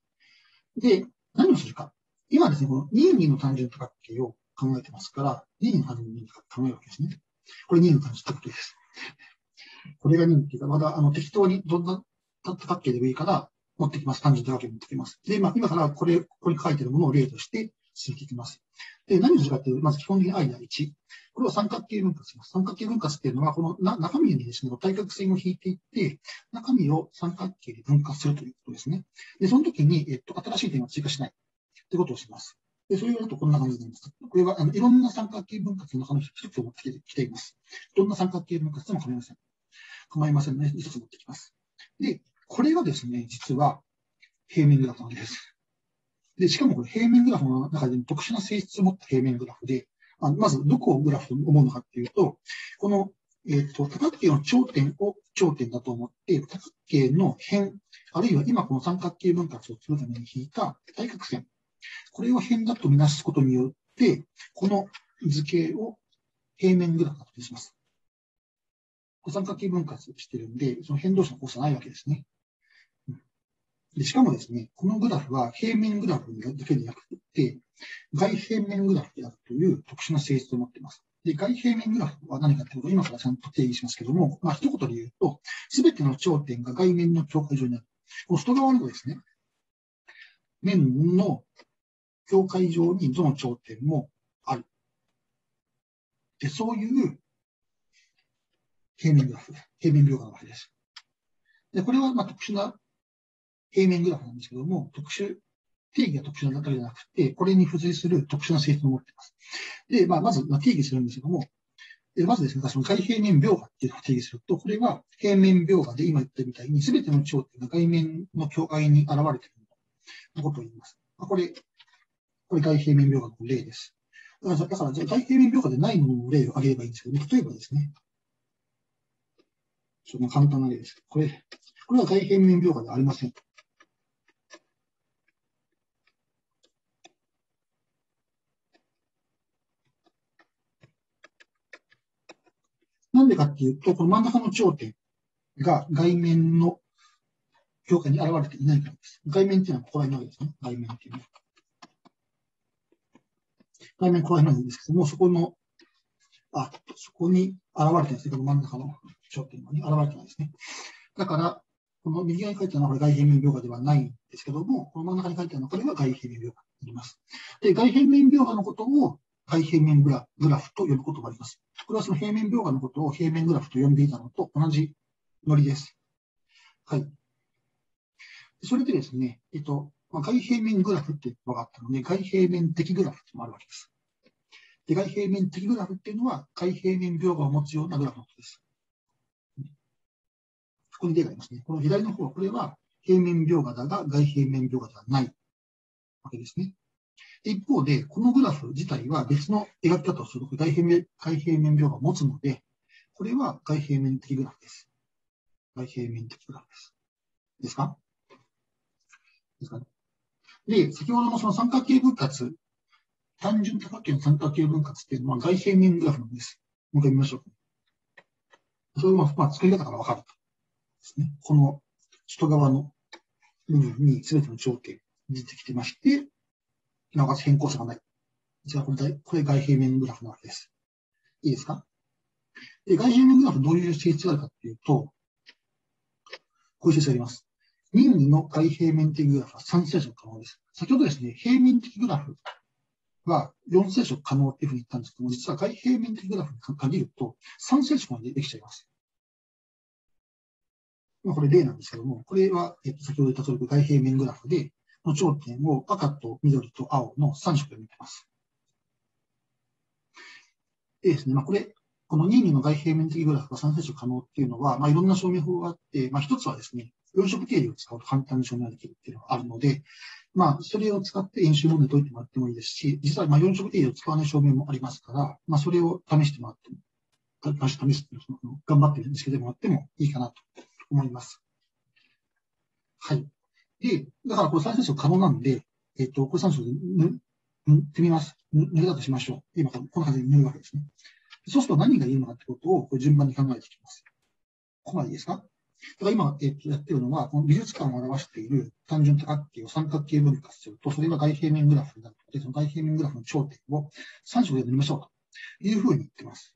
で、何をするか。今ですね、この2、2の単純多角形を考えてますから、2の単純に考えるわけですね。これ2の単純多角形です。これが2っていうか、まだあの適当にどんな多角形でもいいから持ってきます。単純多角形持ってきます。で、まあ、今からこれ、ここに書いてるものを例として進めていきます。で、何をするかというと、まず基本的に i が1。これを三角形分割します。三角形分割っていうのは、このな中身にですね、対角線を引いていって、中身を三角形で分割するということですね。で、その時に、えっと、新しい点を追加しない。ということをします。で、それをやるとこんな感じになります。これは、あの、いろんな三角形分割の中の一つを持ってきています。どんな三角形分割でも構いません。構いませんので、一つ持ってきます。で、これがですね、実は平面グラフなんです。で、しかもこれ平面グラフの中でも特殊な性質を持った平面グラフで、あまずどこをグラフと思うのかっていうと、この、えっ、ー、と、多角形の頂点を頂点だと思って、多角形の辺、あるいは今この三角形分割をするために引いた対角線、これを辺だとみなすことによって、この図形を平面グラフだとします。三角形分割してるんで、その辺同士の交差ないわけですね。でしかもですね、このグラフは平面グラフだけでなくて、外平面グラフであるという特殊な性質を持っています。で、外平面グラフは何かということを今からちゃんと定義しますけども、まあ一言で言うと、すべての頂点が外面の境界上にある。この外側のですね、面の境界上にどの頂点もある。で、そういう平面グラフ、平面描画の場合です。で、これはま特殊な平面グラフなんですけども、特殊、定義が特殊なだけじゃなくて、これに付随する特殊な性質を持っています。で、まあ、まず、まあ、定義するんですけども、まずですね、その外平面描画っていうのを定義すると、これは平面描画で今言ったみたいに、すべての頂点が外面の境界に現れているのことを言います。これ、これ外平面描画の例です。だから、だから外平面描画でないものの例を挙げればいいんですけど、例えばですね、ちょっと簡単な例です。これ、これは外平面描画ではありません。なんでかっていうと、この真ん中の頂点が外面の境界に現れていないからです。外面っていうのはここら辺なわけですね。外面っていうのは。外面ここら辺なんですけども、そこの、あ、そこに現れてるんですね。この真ん中の頂点に現れてないですね。だから、この右側に書いてあるのはこれ外平面描画ではないんですけども、この真ん中に書いてあるのはこれは外平面描画になります。で、外平面描画のことを外平面グラフと呼ぶことがあります。これはその平面描画のことを平面グラフと呼んでいたのと同じノリです。はい。それでですね、えっと、外平面グラフっていうのがあったので、外平面的グラフっていうのもあるわけです。で、外平面的グラフっていうのは、外平面描画を持つようなグラフのことです。ここに例がありますね。この左の方は、これは平面描画だが外平面描画ではないわけですね。一方で、このグラフ自体は別の描き方をすると外平面、外平面描画を持つので、これは外平面的グラフです。外平面的グラフです。ですか？ですかね？で、先ほどのその三角形分割、単純多角形の三角形分割っていうのは外平面グラフなんです。もう一回見ましょう。それも、まあ、作り方からわかる。ですね。この外側の部分に全ての頂点出てきてまして、なおかつ変更差がない。じゃあこれ、これ外平面グラフなわけです。いいですか？で外平面グラフどういう性質があるかっていうと、こういう性質があります。任意の外平面的グラフは3生成可能です。先ほどですね、平面的グラフは4生成可能っていうふうに言ったんですけども、実は外平面的グラフに限ると3生成までできちゃいます。まあ、これ例なんですけども、これは、えっと、先ほど言った通り外平面グラフで、の頂点を赤と緑と青の3色で見てます。でですね、まあ、これ、この任意の外平面的グラフが3接触可能っていうのは、まあ、いろんな証明法があって、まあ、一つはですね、4色定理を使うと簡単に証明ができるっていうのがあるので、まあ、それを使って演習問題解いてもらってもいいですし、実はまあ4色定理を使わない証明もありますから、まあ、それを試してもらっても、試すっていうの頑張って見つけてもらってもいいかなと思います。はい。で、だからこれ3接触可能なんで、えっと、これ3接触塗ってみます。塗れたとしましょう。今、こんな感じで塗るわけですね。そうすると何が言えるのかってことを順番に考えていきます。ここまでいいですか？だから今、えっと、やってるのは、この美術館を表している単純多角形を三角形分割すると、それが外平面グラフになるので、その外平面グラフの頂点を3色で塗りましょうというふうに言ってます。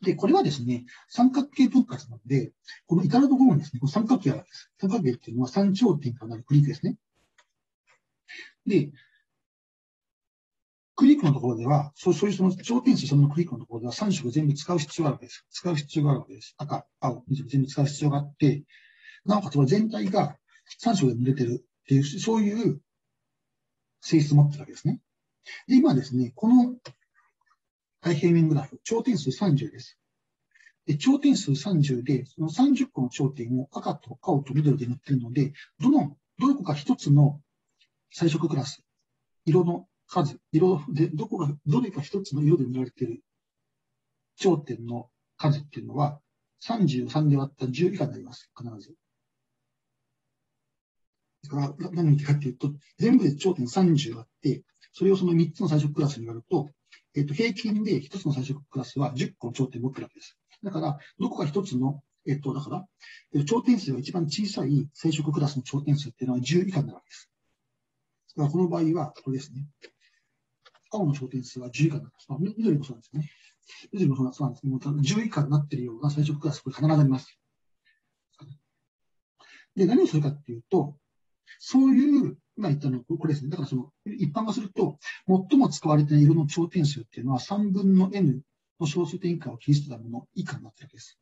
で、これはですね、三角形分割なので、この至るところにですね、この三角形があるんです。三角形っていうのは三頂点からなるクリックですね。で、クリックのところでは、そうそういうその頂点数そのクリックのところでは3色全部使う必要があるわけです。使う必要があるわけです。赤、青、緑全部使う必要があって、なおかつは全体が3色で塗れてるっていう、そういう性質を持ってるわけですね。で、今ですね、この外平面グラフ、頂点数30です。で、頂点数30で、その30個の頂点を赤と青と緑で塗ってるので、どの、どこか一つの彩色クラス、色の数、色で、どこが、どれか一つの色で塗られている頂点の数っていうのは、33で割った10以下になります。必ず。だから、何を言ってかっていうと、全部で頂点30あって、それをその3つの最初クラスに割ると、えっ、と、平均で1つの最初クラスは10個の頂点を持ってるわけです。だから、どこか1つの、えっ、と、だから、え頂点数が一番小さい最初クラスの頂点数っていうのは10以下になるわけです。だからこの場合は、これですね。青の頂点数は10以下になります。緑もそうなんですね。緑もそうなんですね。もう10以下になっているような最初クラス、これ必ずあります。で、何をするかっていうと、そういう、今言ったのこれですね。だからその、一般化すると、最も使われている色の頂点数っていうのは3分の n の小数点以下を切り捨てたもの以下になっているわけです。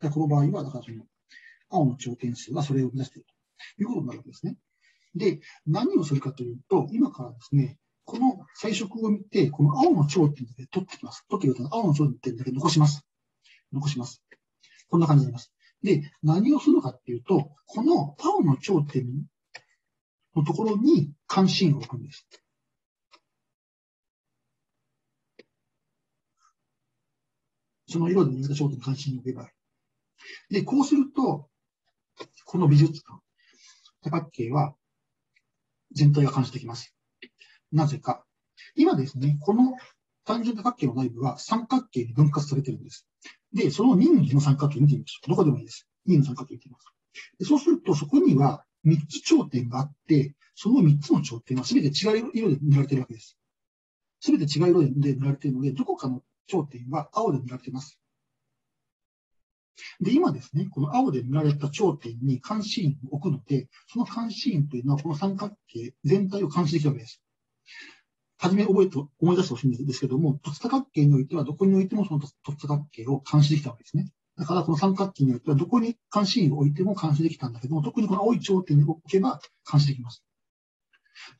だからこの場合は、だからその、青の頂点数はそれを目指しているということになるわけですね。で、何をするかというと、今からですね、この彩色を見て、この青の頂点だけ取ってきます。取ってくると、青の頂点だけ残します。残します。こんな感じになります。で、何をするのかっていうと、この青の頂点のところに関心を置くんです。その色で見えた頂点に関心を置けばいい。で、こうすると、この美術館、多角形は全体が監視できます。なぜか。今ですね、この単純多角形の内部は三角形に分割されてるんです。で、その任意の三角形見てみましょう。どこでもいいです。任意の三角形見てみます。でそうすると、そこには3つ頂点があって、その3つの頂点は全て違う色で塗られてるわけです。全て違う色で塗られているので、どこかの頂点は青で塗られています。で、今ですね、この青で塗られた頂点に監視員を置くので、その監視員というのはこの三角形全体を監視できるわけです。はじめ覚えて、思い出してほしいんですけども、凸多角形においてはどこにおいてもその凸多角形を監視できたわけですね。だからこの三角形においてはどこに監視員を置いても監視できたんだけども、特にこの青い頂点に置けば監視できます。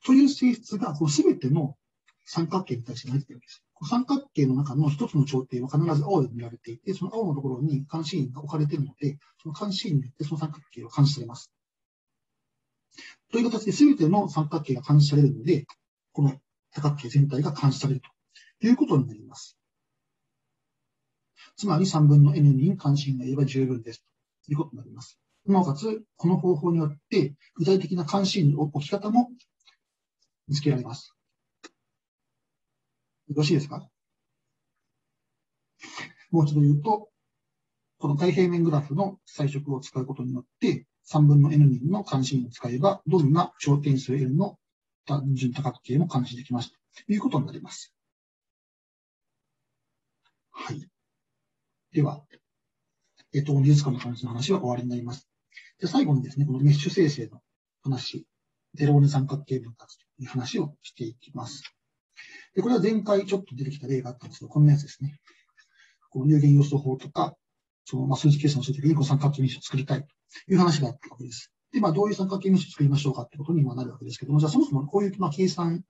という性質が、この全ての三角形に対してないってるわけです。三角形の中の一つの頂点は必ず青で見られていて、その青のところに監視員が置かれているので、その監視員によってその三角形を監視されます。という形で全ての三角形が監視されるので、この多角形全体が監視されるということになります。つまり3分の n に関心がいれば十分ですということになります。なおかつ、この方法によって具体的な関心の置き方も見つけられます。よろしいですか？もう一度言うと、この外平面グラフの彩色を使うことによって、3分の n 人の関心を使えば、どんな頂点数 n の単純多角形も監視できますということになります。はい。では、えっと、美術館の関数の話は終わりになります。で最後にですね、このメッシュ生成の話、ゼローネ三角形分割という話をしていきます。で、これは前回ちょっと出てきた例があったんですけど、こんなやつですね。この有限要素法とか、その、ま、数字計算をするときにこの三角形メッシュを作りたいという話があったわけです。で、まあ、どういう三角形メッシュを作りましょうかってことになるわけですけども、じゃあそもそもこういう、まあ、計算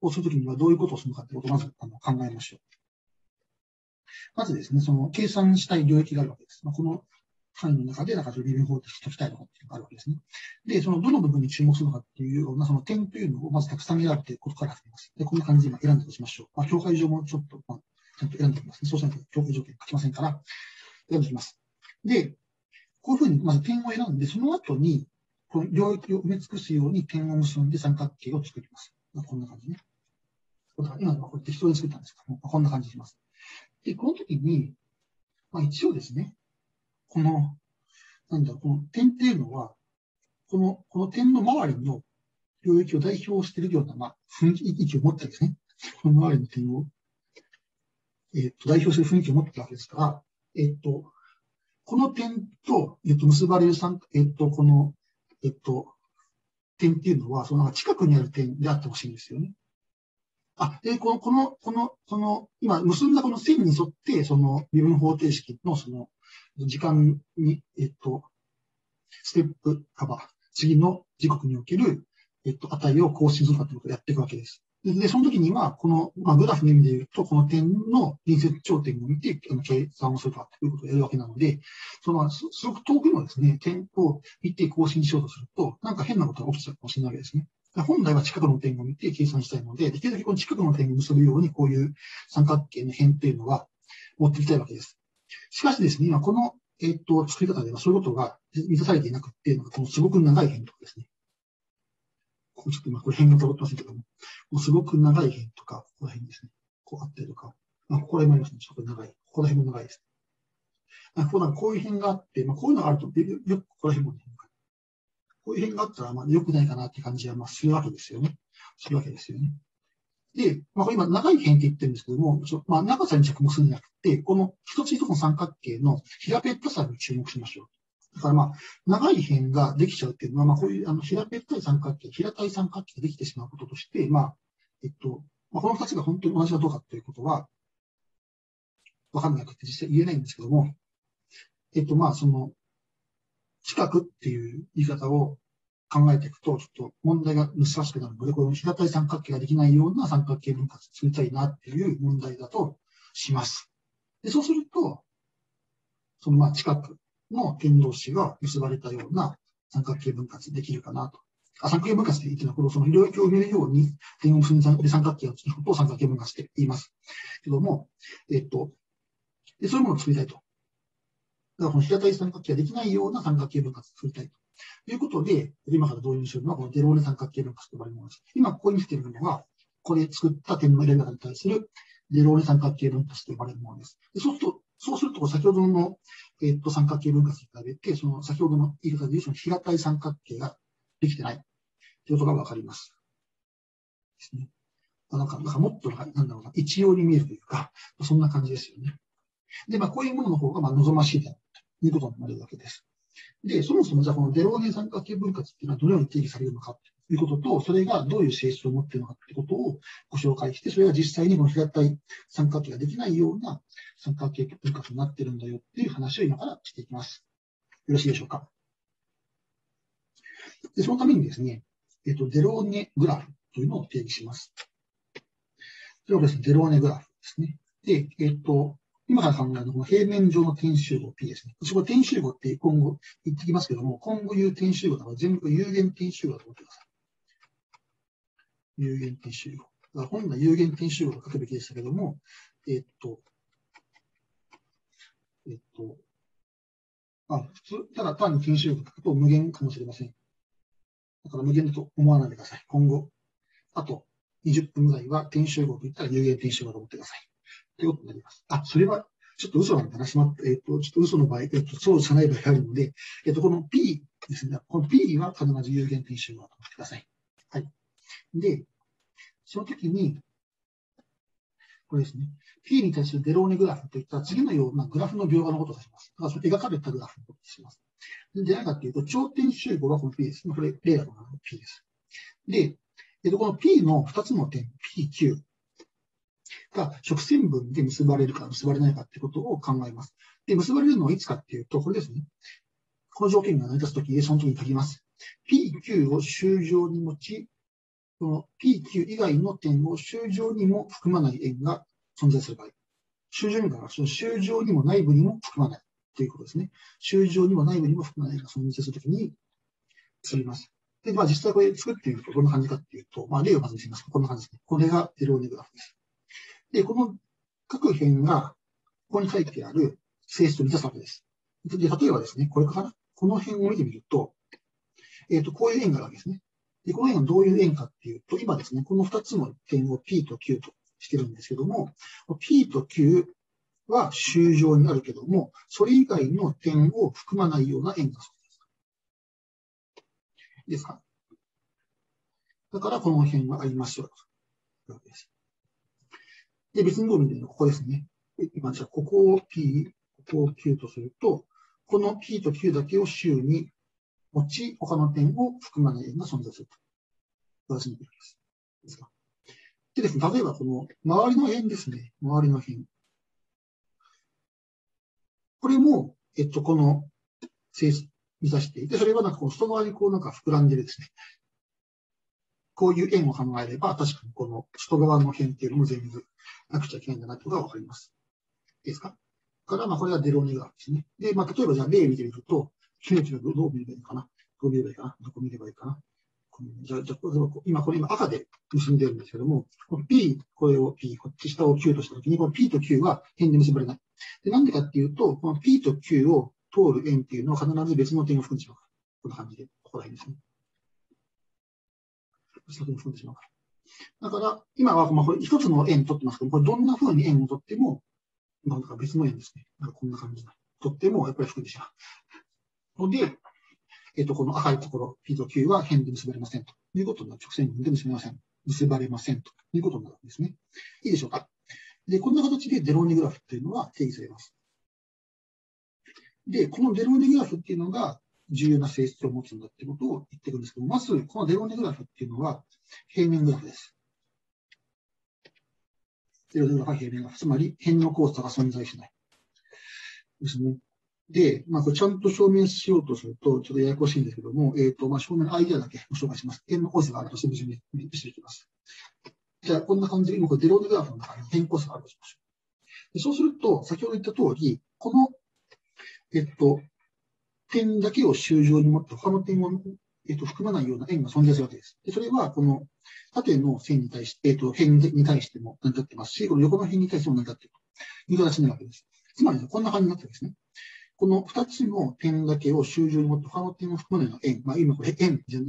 をするときにはどういうことをするのかってことをまずあの考えましょう。まずですね、その計算したい領域があるわけです。まあ、この範囲の中で、なんかそれビル方程式解きたいとかっていうのがあるわけですね。で、そのどの部分に注目するのかっていうようなその点というのをまずたくさん選ぶということから始めます。で、こんな感じで今選んでとしましょう。まあ、境界上もちょっと、まあ、ちゃんと選んでおきますね。そうしないと境界条件書きませんから、選んでおきます。で、こういうふうにまず点を選んで、その後に、この領域を埋め尽くすように点を結んで三角形を作ります。こんな感じね。今のは、これ適当に作ったんですけども、こんな感じします。で、この時に、まあ一応ですね、この、なんだ、この点っていうのは、この、この点の周りの領域を代表しているような、まあ、雰囲気を持ってですね、この周りの点を、えっ、ー、と、代表する雰囲気を持ってるわけですから、えっ、ー、と、この点と、えっ、と、結ばれる三、えっ、と、この、えっと、点っていうのは、その近くにある点であってほしいんですよね。あ、で、この、この、この、この、今結んだこの線に沿って、その微分方程式のその時間に、えっと、ステップカバー、次の時刻における、えっと、値を更新するかということをやっていくわけです。で、その時には、この、まあ、グラフの意味で言うと、この点の隣接頂点を見て、計算をするかということをやるわけなので、その、すごく遠くのですね、点を見て更新しようとすると、なんか変なことが起きちゃうかもしれないわけですね。本来は近くの点を見て計算したいので、できるだけこの近くの点を結ぶように、こういう三角形の辺っていうのは持っていきたいわけです。しかしですね、今この、えっ、と、作り方ではそういうことが満たされていなくって、このすごく長い辺とかですね。ちょっと今これ辺が取ってませんけども、もうすごく長い辺とか、ここら辺ですね。こうあったりとか、まあ、ここら辺もありますね。ちょっと長い。ここら辺も長いです。あこうなんかこういう辺があって、まあ、こういうのがあると、よくここら辺も、ね、こういう辺があったら、まあ、良くないかなって感じは、まあ、するわけですよね。するわけですよね。で、まあ、これ今、長い辺って言ってるんですけども、まあ、長さに着目するんじゃなくて、この一つ一つの三角形の平べったさに注目しましょう。だからまあ、長い辺ができちゃうっていうのは、まあ、こういうあの平べったい三角形、平たい三角形ができてしまうこととして、まあ、えっと、まあ、この二つが本当に同じかどうかということは、わかんなくて実際言えないんですけども、えっと、まあ、その、近くっていう言い方を考えていくと、ちょっと問題が難しくなるので、この平たい三角形ができないような三角形分割作りたいなっていう問題だとします。でそうすると、そのまあ近くの点同士が結ばれたような三角形分割できるかなと。あ三角形分割って言ってるのは、このその領域を埋めるように点を結んで三角形を作ることを三角形分割って言います。けども、えっと、でそういうものを作りたいと。だからこの平たい三角形ができないような三角形分割を作りたいと。ということで、今から導入するのは、このデローネ三角形分割と呼ばれるものです。今ここに来ているのは、これ作った点のエレメントに対するデローネ三角形分割と呼ばれるものです。でそうすると、そうすると、先ほどの、えっと、三角形分割に比べて、その先ほどの言い方で言う、その平たい三角形ができてないということがわかります。ですね。なんか、なんかもっと、なんだろうな、一様に見えるというか、そんな感じですよね。で、まあ、こういうものの方が、まあ、望ましいということになるわけです。で、そもそもじゃあこのデローネ三角形分割っていうのはどのように定義されるのかということと、それがどういう性質を持っているのかということをご紹介して、それが実際にこの平たい三角形ができないような三角形分割になっているんだよっていう話を今からしていきます。よろしいでしょうか？で、そのためにですね、えっと、デローネグラフというのを定義します。それはですね、デローネグラフですね。で、えっと、今から考えるのは平面上の点集合 P ですね。そこ点集合って今後言ってきますけども、今後言う点集合だから全部有限点集合だと思ってください。有限点集合。だ本来有限点集合と書くべきでしたけども、えっと、えっと、あ、普通、ただ単に点集合と書くと無限かもしれません。だから無限だと思わないでください。今後、あと20分ぐらいは点集合と言ったら有限点集合と思ってください。ということになります。あ、それは、ちょっと嘘なんだな、しまった。えっ、ー、と、ちょっと嘘の場合、えっ、ー、と、そうじゃない場合があるので、えっ、ー、と、この P ですね。この P は必ず有限点集合だと思ってください。はい。で、その時に、これですね。P に対するデローネグラフといった次のようなグラフの描画のことを指します。だから描かれたグラフのことをします。で、何かっていうと、頂点集合がこの P です。これ、レーダーの P です。で、えっと、この P の2つの点、PQ が直線分で結ばれるか結ばれないかってことを考えます。で、結ばれるのはいつかっていうと、これですね。この条件が成り立つとき、その時に書きます。PQ を周上に持ち、この PQ 以外の点を周上にも含まない円が存在する場合。周上にも、その周上にも内部にも含まないということですね。周上にも内部にも含まない円が存在するときに作ります。で、まあ実際これ作ってみるとどんな感じかっていうと、まあ例をまず見せます。こんな感じですね。これがエローネグラフです。で、この各辺が、ここに書いてある性質を満たすわけです。で、例えばですね、これかな？この辺を見てみると、えっ、ー、と、こういう円があるわけですね。で、この円はどういう円かっていうと、今ですね、この2つの点を P と Q としてるんですけども、P と Q は周上にあるけども、それ以外の点を含まないような円がそうです。いいですか？だからこの辺はありますよというわけです。で、別にどう見てるのここですね。今、じゃ、ここを P、ここを Q とすると、この P と Q だけを周に持ち、他の点を含まない円が存在すると。形になります。ですか。でですね、例えばこの周りの辺ですね。周りの辺。これも、えっと、この性質満たしていて、それはなんかこう外側にこうなんか膨らんでるですね、こういう円を考えれば、確かにこの外側の辺っていうのも全部なくちゃいけないんだなってことがわかります。いいですか？から、まあ、これがデローネグラフですね。で、まあ、例えばじゃあ例見てみると、キネチがどう見ればいいかなどう見ればいいかなどこ見ればいいかなじゃあ、じゃあ今これ今赤で結んでるんですけども、この P、これを P、こっち下を Q としたときに、この P と Q は辺で結ばれない。で、なんでかっていうと、この P と Q を通る円っていうのは必ず別の点を含んでしまう。こんな感じで、ここら辺ですね。別の点を含んでしまうから。だから、今は、まあ、これ一つの円取ってますけど、これどんな風に円を取っても、なんか別の円ですね。なんかこんな感じで。取っても、やっぱり含んでしまう。ので、えっ、と、この赤いところ、P と Q は辺で結ばれませんということになる。直線分で結ばれません。結ばれませんということになるんですね。いいでしょうかで、こんな形でデローニグラフっていうのは定義されます。で、このデローニグラフっていうのが重要な性質を持つんだってことを言ってるんですけど、まず、このデローニグラフっていうのは平面グラフです。デローニグラフは平面グラフ。つまり、辺の交差が存在しない。ですね。で、まあ、これちゃんと証明しようとすると、ちょっとややこしいんですけども、えっ、ー、と、まあ、証明のアイデアだけご紹介します。円のコースがあるとしてしていきます。じゃあ、こんな感じで、今デローデグラフの中に変更差があるとしましょう。そうすると、先ほど言った通り、この、えっと、点だけを周上に持って、他の点を、えっと、含まないような円が存在するわけです。でそれは、この縦の線に対して、えっと、辺に対しても成り立ってますし、この横の辺に対しても成り立っているという形になるわけです。つまり、こんな感じになってるんですね。この二つの点だけを周上に持って他の点を含まないような円。まあ、今これ円じゃ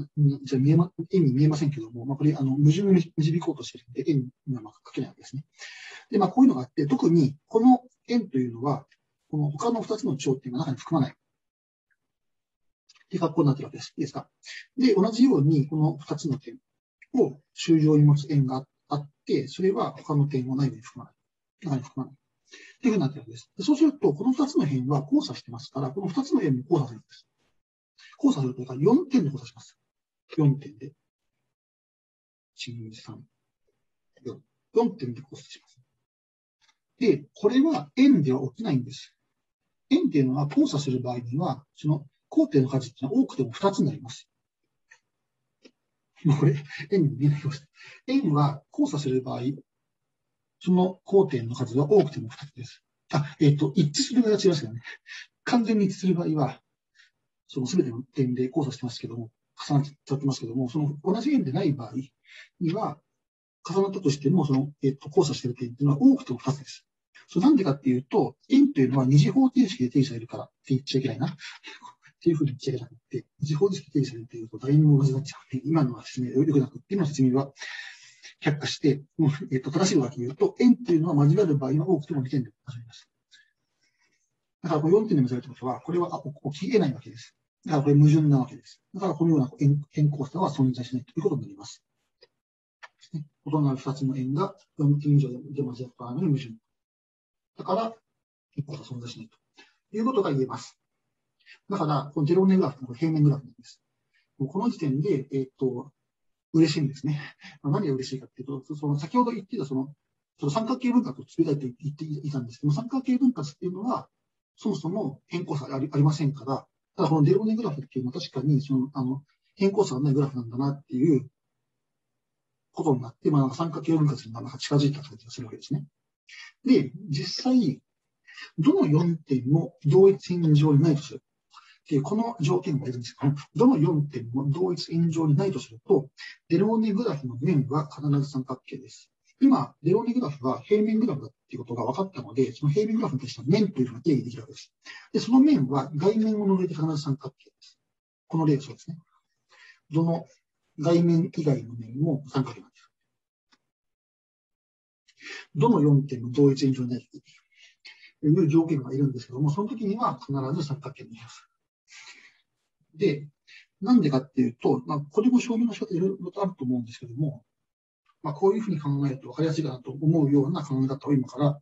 じゃ見えま、円に見えませんけども、まあ、これ、あの、矛盾を導こうとしてるので、円にはまあ書けないわけですね。で、まあ、こういうのがあって、特にこの円というのは、この他の二つの頂点が中に含まない。っていう格好になってるわけです。いいですか？で、同じように、この二つの点を周上に持つ円があって、それは他の点を内部に含まない。中に含まない。っていうふうになってるわけです。そうすると、この2つの辺は交差してますから、この2つの辺も交差するんです。交差するというか、4点で交差します。4点で。1、2、3、4。4点で交差します。で、これは円では起きないんです。円っていうのは交差する場合には、その交点の数っていうのは多くても2つになります。もうこれ、円に見えないようです。円は交差する場合、その交点の数は多くても2つです。あ、えっ、ー、と、一致する場合は違いますけどね。完全に一致する場合は、その全ての点で交差してますけども、重なっちゃってますけども、その同じ円でない場合には、重なったとしても、その、えっ、ー、と、交差してる点っていうのは多くても2つです。それなんでかっていうと、円というのは二次方程式で定義されるからって言っちゃいけないな。っていうふうに言っちゃいけなくて、二次方式定義されるというと、誰にも同じになっちゃう。今のは説明よくなくって、今の説明は、却下して、えっと、正しいわけで言うと、円っていうのは交わる場合は多くても2点で交わります。だからこの4点で交わるということは、これは起き得ないわけです。だからこれ矛盾なわけです。だからこのような変更差は存在しないということになります。ですね異なる2つの円が4点以上で交わった場合の矛盾。だから、変更差存在しないということが言えます。だから、このゼロ年グラフは平面グラフなんです。この時点で、えっ、と、嬉しいんですね。何が嬉しいかっていうと、その先ほど言ってたその、その三角形分割を作りたいと言っていたんですけど三角形分割っていうのは、そもそも変更差ありありませんから、ただこのデローネグラフっていうのは確かに、その、あの、変更差がないグラフなんだなっていうことになって、まあ、三角形分割になんか近づいた感じがするわけですね。で、実際、どの4点も同一線上にないとする。っていう、この条件がいるんですけど、どの4点も同一円状にないとすると、デローネグラフの面は必ず三角形です。今、デローネグラフは平面グラフだっていうことが分かったので、その平面グラフに対しては面というふうに定義できるわけです。で、その面は外面を除いて必ず三角形です。この例そうですね。どの外面以外の面も三角形なんです。どの4点も同一円状になるという条件がいるんですけども、その時には必ず三角形になります。で、なんでかっていうと、まあ、これも証明の仕方いろいろとあると思うんですけども、まあ、こういうふうに考えると分かりやすいかなと思うような考え方を今から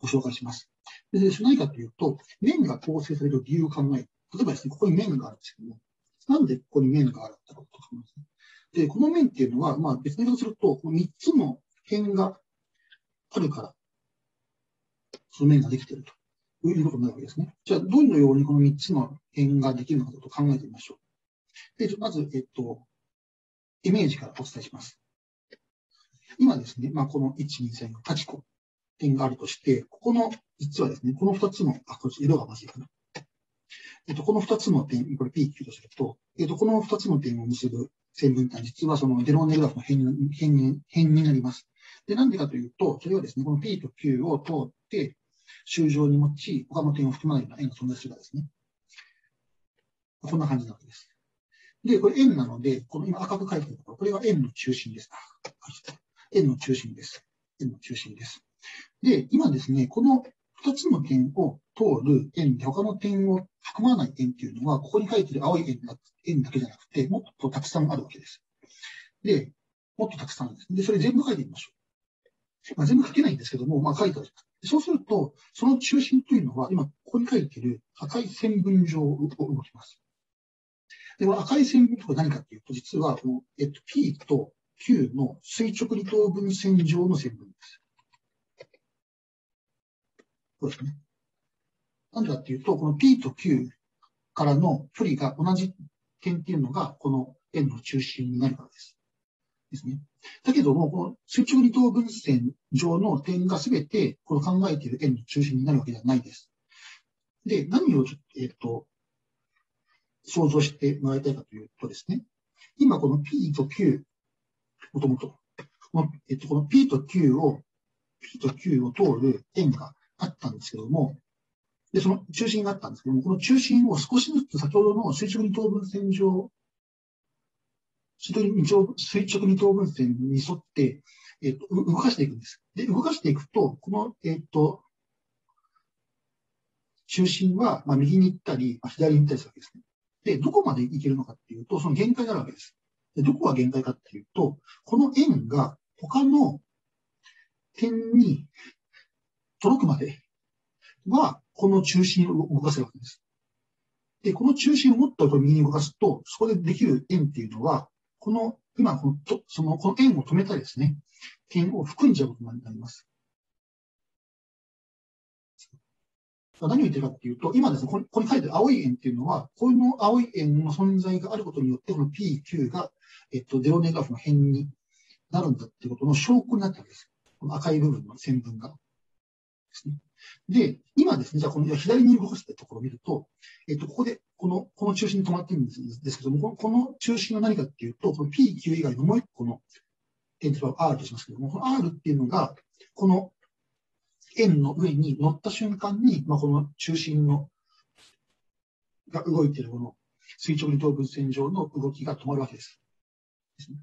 ご紹介します。で、何かというと、面が構成される理由を考える。例えばですね、ここに面があるんですけども、なんでここに面があるんだろうと考えます、で、この面っていうのは、まあ別に言うとすると、この3つの辺があるから、その面ができているとということになるわけですね。じゃあ、どのようにこの3つの辺ができるのかと考えてみましょう。で、まず、えっと、イメージからお伝えします。今ですね、まあ、この1、2、3、8個点があるとして、ここの、実はですね、この2つの、あ、こっち色がまずいかな。えっと、この2つの点、これ PQ とすると、えっと、この2つの点を結ぶ線分担、実はそのデローネグラフの辺に辺に辺になります。で、なんでかというと、それはですね、この P と Q を通って、周上に持ち、他の点を含まないような円が存在するかですね。こんな感じなわけです。で、これ円なので、この今赤く書いてるところ、これは円の中心です。円の中心です。円の中心です。で、今ですね、この2つの点を通る円で他の点を含まない円っていうのは、ここに書いてる青い円だ円だけじゃなくて、もっとたくさんあるわけです。で、もっとたくさんあるんです。で、それ全部書いてみましょう。まあ、全部書けないんですけども、まあ書いてある。そうすると、その中心というのは、今ここに書いている赤い線分上を動きます。で、この赤い線分とは何かっていうと、実は、えっと、P と Q の垂直二等分線上の線分です。そうですね。なんでかっていうと、この P と Q からの距離が同じ点っていうのが、この円の中心になるからです。ですね。だけども、この垂直二等分線上の点がすべて、この考えている円の中心になるわけではないです。で、何をちょっと、えっ、と、想像してもらいたいかというとですね、今この P と Q、もともと、この、えっと、この P と Q を、P と Q を通る円があったんですけども、で、その中心があったんですけども、この中心を少しずつ先ほどの垂直二等分線上、垂直二等分線に沿って、えっと、動かしていくんです。で、動かしていくと、この、えっと、中心は、まあ、右に行ったり、まあ、左に行ったりするわけですね。で、どこまでいけるのかっていうと、その限界があるわけです。でどこが限界かっていうと、この円が他の点に届くまでは、この中心を動かせるわけです。で、この中心をもっと右に動かすと、そこでできる円っていうのは、この、今このと、その、この円を止めたですね、点を含んじゃうことになります。何を言ってるかっていうと、今ですね、ここに書いてる青い円っていうのは、この青い円の存在があることによって、この PQ が、えっと、デロネグラフの辺になるんだっていうことの証拠になったわけです。この赤い部分の線分が。ですね。で、今ですね、じゃあこの左に動かすってところを見ると、えっと、ここで、この、この中心に止まっているんですけども、このこの中心は何かっていうと、この PQ 以外のもう一個の点と R としますけども、この R っていうのが、この円の上に乗った瞬間に、まあ、この中心の、が動いているこの垂直二等分線上の動きが止まるわけです。ですね、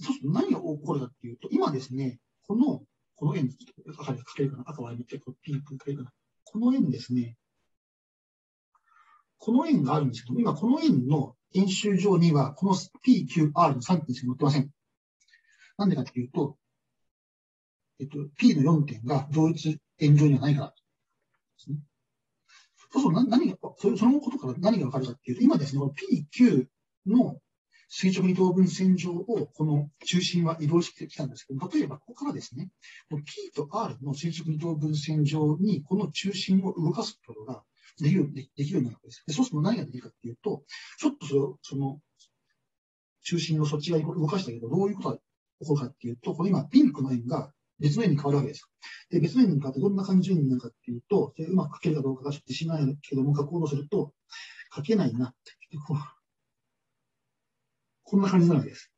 そうすると何が起こるかっていうと、今ですね、この、この円、赤で書けるかな赤は見て、ピンク書けるかなこの円ですね、この円があるんですけど今この円の円周上には、この PQR の3点しか載ってません。なんでかっていうと、えっと、P の4点が同一円状にはないからですね。そうすると何が、そのことから何がわかるかっていうと、今ですね、この PQ の垂直二等分線上をこの中心は移動してきたんですけど、例えばここからですね、P と R の垂直二等分線上にこの中心を動かすことができるできるようになるわけです。でそうすると何ができるかっていうと、ちょっとそのその中心をそっち側に動かしたけど、どういうことが起こるかっていうと、これ今ピンクの円が別の円に変わるわけです。で、別の円に変わってどんな感じになるかっていうと、うまく書けるかどうかが自信ないけども、書こうとすると、書けないなって。こんな感じになるわけです。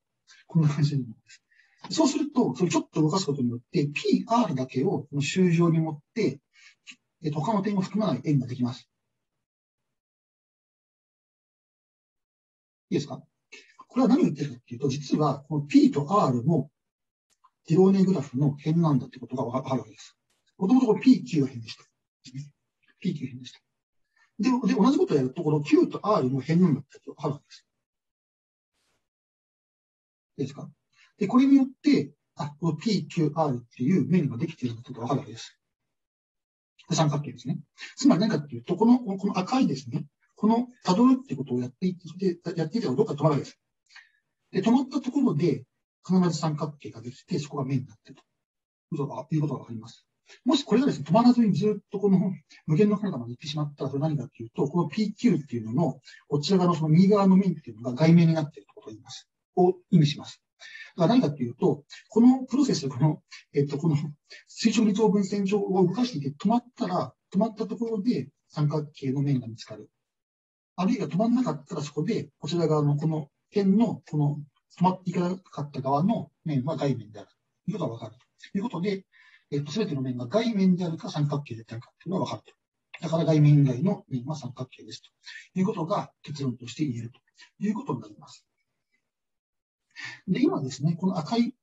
こんな感じになるんです。そうすると、それちょっと動かすことによって、PR だけをこの周上に持って、え、他の点を含まない円ができます。いいですか？これは何を言ってるかっていうと、実はこの P と R もディローネグラフの辺なんだってことがわかるわけです。もともとこれ PQ が辺でした。PQ 辺でした。で、で同じことをやると、この Q と R も辺なんだってことがわかるわけです。いいですか？で、これによって、あ、この PQR っていう面ができていることがわかるわけです。三角形ですね。つまり何かっていうと、この、この赤いですね、この辿るってことをやっていて、やっていたらどっか止まるわけです。で、止まったところで、必ず三角形ができて、そこが面になっているということがわかります。もしこれがですね、止まらずにずっとこの無限の彼方まで行ってしまったら、それ何かっていうと、この PQ っていうのの、こちら側のその右側の面っていうのが外面になっているということを言います。を意味します。だから何かっていうと、このプロセス、この、えっと、この垂直二等分線上を動かしていて止まったら、止まったところで三角形の面が見つかる。あるいは止まらなかったらそこで、こちら側のこの点の、この止まっていかなかった側の面は外面であるということがわかるということで、えっと、すべての面が外面であるか三角形であるかというのがわかる。だから外面以外の面は三角形ですということが結論として言えるということになります。で、今ですね、この赤い、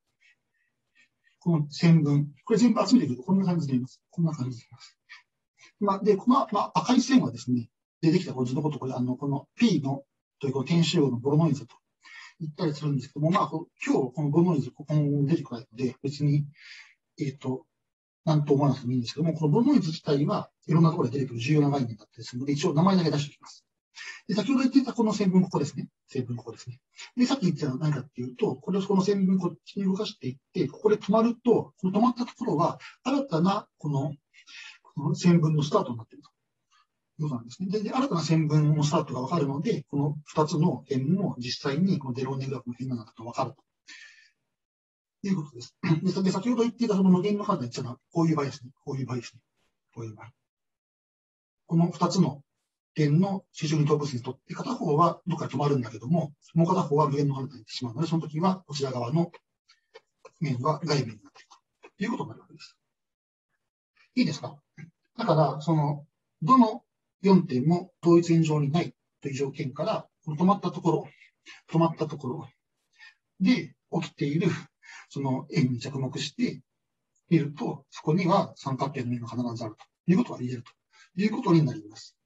この線分、これ全部集めていくとこんな感じで言います。こんな感じでいます。まあ、で、この、まあ、赤い線はですね、出てきたこっちのこと、これ、あの、この P の、というこの点集合のボロノイズと言ったりするんですけども、まあ、今日このボロノイズ、ここも出てこないので、別に、えっ、と、なんと思わなくてもいいんですけども、このボロノイズ自体はいろんなところで出てくる重要な概念だったりするので、一応名前だけ出しておきます。で、先ほど言ってたこの線分ここですね。線分ここですね。で、さっき言ってたのは何かっていうと、これをこの線分こっちに動かしていって、ここで止まると、この止まったところは、新たなこの、この線分のスタートになっていると。いうことなんですね。で、で新たな線分のスタートがわかるので、この二つの円も実際にこのデローネグラフの辺なんだとわかると。いうことです。で、先ほど言っていたその無限の判断っていうのは、こういう場合ですね。こういう場合ですね。こういう場合。この二つの点の主軸に動物にとって、片方はどっかで止まるんだけども、もう片方は無限の判断に行ってしまうので、その時はこちら側の面は外面になっているということになるわけです。いいですかだから、その、どの4点も統一円状にないという条件から、この止まったところ、止まったところで起きている、その円に着目してみると、そこには三角形の面が必ずあるということが言えるということになります。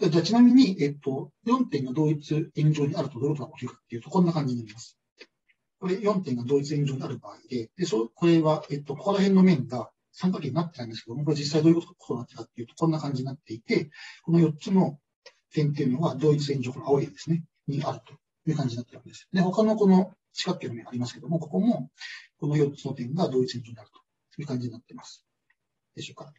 じゃあちなみに、えっと、4点が同一円状にあるとどういうことが起きるかっていうと、こんな感じになります。これ4点が同一円状になる場合で、で、そう、これは、えっと、ここら辺の面が三角形になってないんですけども、これ実際どういうことになってるかっていうと、こんな感じになっていて、この4つの点っていうのは同一円状、この青い円ですね、にあるという感じになってるわけです。で、他のこの四角形の面ありますけども、ここも、この4つの点が同一円状になるという感じになっています。でしょうか。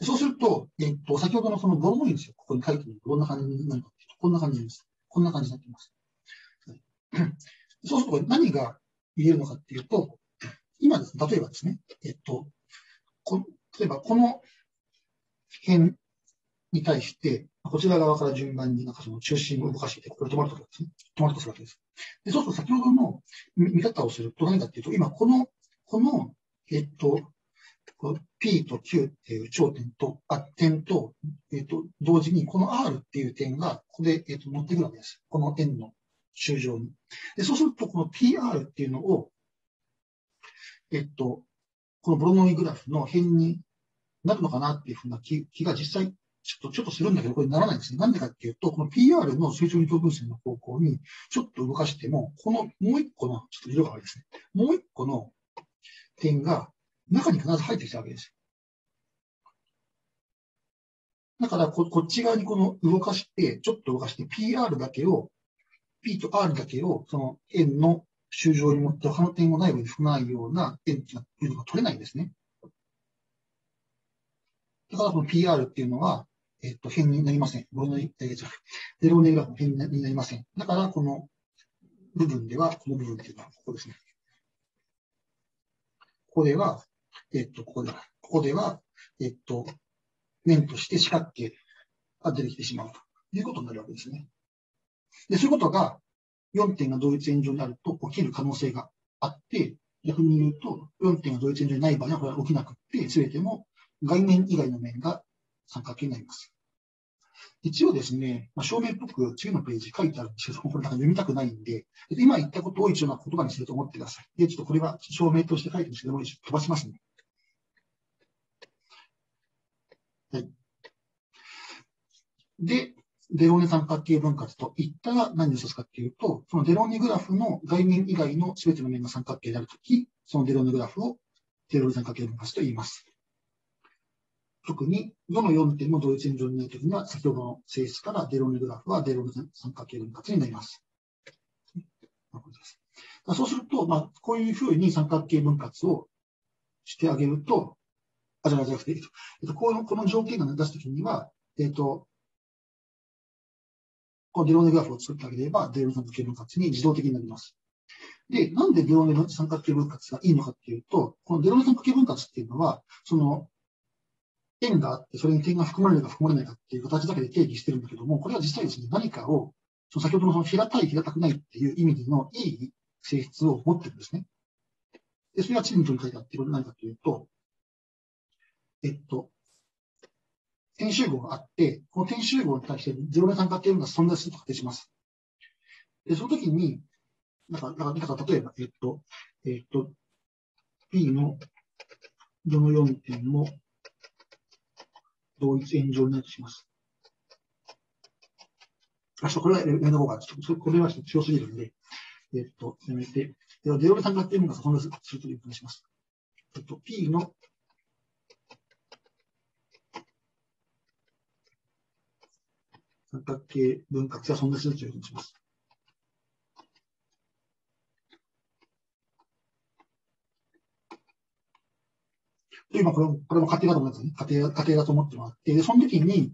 そうすると、えっと、先ほどのそのボロノイズをここに書いてみると、どんな感じになるかというと、こんな感じです。こんな感じになっています。そうすると、何が言えるのかっていうと、今ですね、例えばですね、えっと、こ例えばこの辺に対して、こちら側から順番になんかその中心を動かして、これ止まるとですね。止まるとするわけです。でそうすると先ほどの見方をすると何かっていうと、今この、この、えっと、P と Q っていう頂点と、あ、点と、えっ、と、同時に、この R っていう点が、ここで、えっ、と、乗ってくるわけです。この円の周上に。で、そうすると、この PR っていうのを、えっと、このボロノイグラフの辺になるのかなっていうふうな気気が実際、ちょっと、ちょっとするんだけど、これならないんですね。なんでかっていうと、この PR の垂直二等分線の方向にちょっと動かしても、このもう一個の、ちょっと色が悪いですね。もう一個の点が中に必ず入ってきたわけです。だからこ、こっち側にこの動かして、ちょっと動かして、PR だけを、P と R だけを、その円の周上に持って他の点をないように含まないような円っていうのが取れないんですね。だからこの PR っていうのは、えっと、辺になりません。ローネ、えー、ゼロネグラフの辺になりません。だから、この部分では、この部分っていうのはここですね。ここでは、えっと、ここでは、ここでは、えっと、面として四角形が出てきてしまうということになるわけですね。で、そういうことが4点が同一円状になると起きる可能性があって、逆に言うと、4点が同一円状にない場合はこれは起きなくって、すべても外面以外の面が三角形になります。一応ですね、まあ、証明っぽく次のページ書いてあるんですけど、これなんか読みたくないんで、今言ったことを一応な言葉にすると思ってください。で、ちょっとこれは証明として書いてるんですけども、飛ばしますね。はい。で、デローネ三角形分割といったら何を指すかっていうと、そのデローネグラフの外面以外の全ての面が三角形であるとき、そのデローネグラフをデローネ三角形分割と言います。特に、どの4点も同一円状になるときには、先ほどの性質からデローネグラフはデローネ三角形分割になります。そうすると、まあ、こういうふうに三角形分割をしてあげると、あ、じゃなくて、えっと、このこの条件が出すときには、えっと、このデローネグラフを作ってあげれば、デローネ三角形分割に自動的になります。で、なんでデローネ三角形分割がいいのかっていうと、このデローネ三角形分割っていうのは、その、円があって、それに点が含まれるか含まれないかっていう形だけで定義してるんだけども、これは実際ですね、何かを、その先ほどのその平たい、平たくないっていう意味でのいい性質を持ってるんですね。で、それが地に取り替えたっていうことは何かというと、えっと、点集合があって、この点集合に対してゼロ面三角形分が存在すると仮定します。で、その時に、なんか、なんか例えば、えっと、えっと、P のどの4点も同一円状になってします。あ、そう、これはやめた方が、ちょっと、これは強すぎるんで、えっと、やめて、では、デロレ三角形分が存在するということにします。えっと、P の三角形分割が存在するということにします。今これも、これも仮定だと思うんですね。仮定、仮定だと思ってもらって、その時に、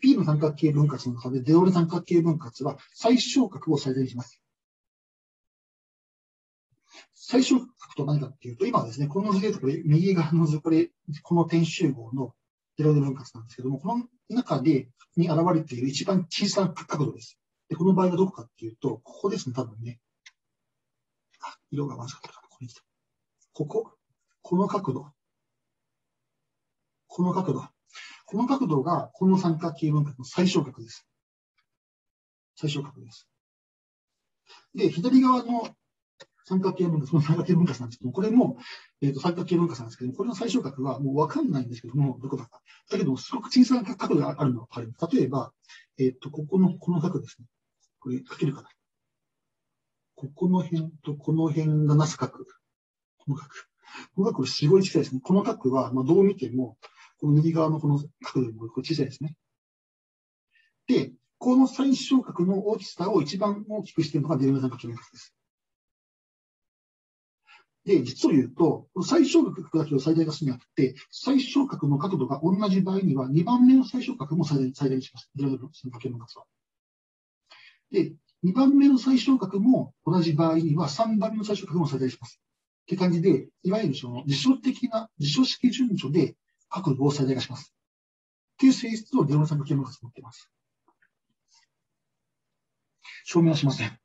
P の三角形分割の中で、デオレ三角形分割は最小角を最大にします。最小角と何かっていうと、今はですね、この図でこれ、右側の図、これ、この点集合のデロレ分割なんですけども、この中で、に現れている一番小さな角度です。で、この場合はどこかっていうと、ここですね、多分ね。あ、色がまずかったから、ここに来た。ここ、この角度。この角度。この角度が、この三角形分割の最小角です。最小角です。で、左側の三角形分割、その三角形分割なんですけども、これも、えっ、ー、と、三角形分割なんですけども、これの最小角はもうわかんないんですけども、どこだか。だけど、すごく小さな角度があるのがわかる。例えば、えっ、ー、と、ここの、この角ですね。これ、書けるかな。ここの辺とこの辺がなす角。この角。この角、すごい小さいですね。この角は、まあ、どう見ても、この右側のこの角よりも小さいですね。で、この最小角の大きさを一番大きくしているのがデルメ三角形分割です。で、実を言うと、最小角だけを最大化するんじゃなくて、最小角の角度が同じ場合には、2番目の最小角も最大最大にします。デルメ三角形分割は。で、2番目の最小角も同じ場合には、3番目の最小角も最大にします。って感じで、いわゆるその辞書的な、辞書式順序で角度を最大化します。っていう性質をデロネ三角形分割持っています。証明はしません。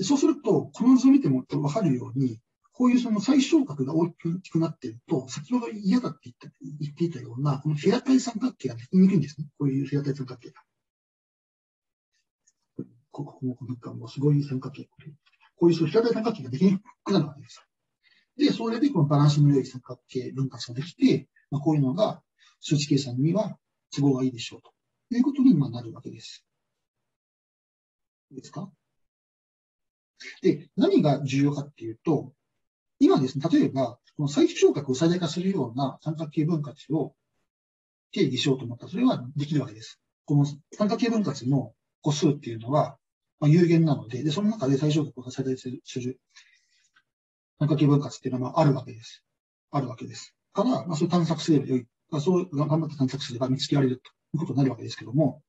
そうすると、この図を見てもわかるように、こういうその最小角が大きくなっていると、先ほど嫌だって言った言っていたような、この平たい三角形ができにくいんですね。こういう平たい三角形が。ここもなんかもすごい三角形。こういう平たい三角形ができにくくなるわけです。で、それでこのバランスの良い三角形分割ができて、まあ、こういうのが数値計算には都合がいいでしょうということになるわけです。いいですか？で、何が重要かっていうと、今ですね、例えば、この最小角を最大化するような三角形分割を定義しようと思ったら、それはできるわけです。この三角形分割の個数っていうのは、まあ、有限なので、で、その中で最小角を最大する三角形分割っていうのはあるわけです。あるわけです。から、まあ、そう探索すればよい。まあ、そう頑張って探索すれば見つけられるということになるわけですけども、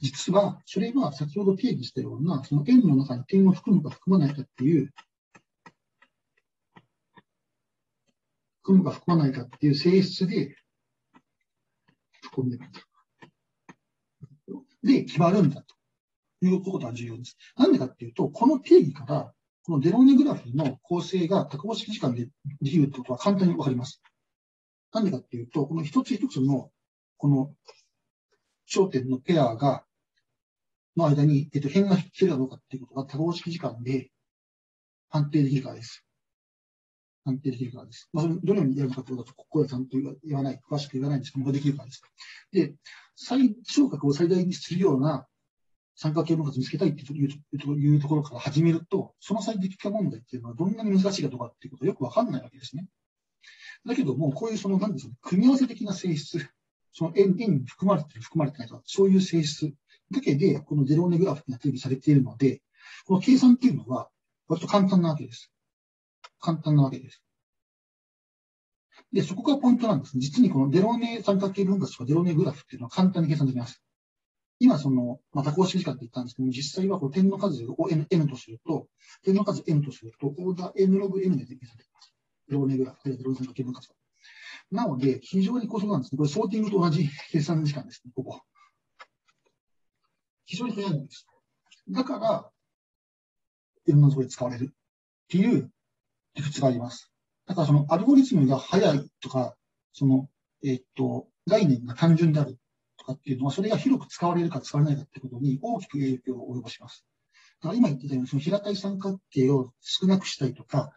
実は、それは先ほど定義したような、その円の中に点を含むか含まないかっていう、含むか含まないかっていう性質で、含んでるんだ。で、決まるんだということが重要です。なんでかっていうと、この定義から、このデローネグラフの構成が多項式時間でできるってことは簡単にわかります。なんでかっていうと、この一つ一つの、この頂点のペアが、の間に、えっと、辺が来てるかどうかっていうことが多項式時間で判定できるからです。判定できるからです。まあ、どのようにやるかということは、ここでちゃんと言わない、詳しく言わないんですけども、できるからです。で、最小角を最大にするような三角形分割見つけたいっていうところから始めると、その最適化問題っていうのはどんなに難しいかとかっていうことはよくわかんないわけですね。だけども、こういうその、なんですかね、組み合わせ的な性質、その円に含まれてる、含まれてないとか、そういう性質だけで、このゼロネグラフが定義されているので、この計算っていうのは、割と簡単なわけです。簡単なわけです。で、そこがポイントなんです。実にこのデローネ三角形分割とかデローネグラフっていうのは簡単に計算できます。今、その、まあ、多項式時間って言ったんですけども、実際はこう点の数を n, n とすると、点の数 n とすると、オーダー n ログ n で計算できます。デローネグラフ、デローネ三角形分割なので、非常に高速なんですね。これ、ソーティングと同じ計算時間ですね、ここ。非常に早いんです。だから、いろんなところで使われるっていう理屈があります。だからそのアルゴリズムが速いとか、その、えー、っと、概念が単純であるとかっていうのは、それが広く使われるか使われないかってことに大きく影響を及ぼします。だから今言ってたように、その平たい三角形を少なくしたいとか、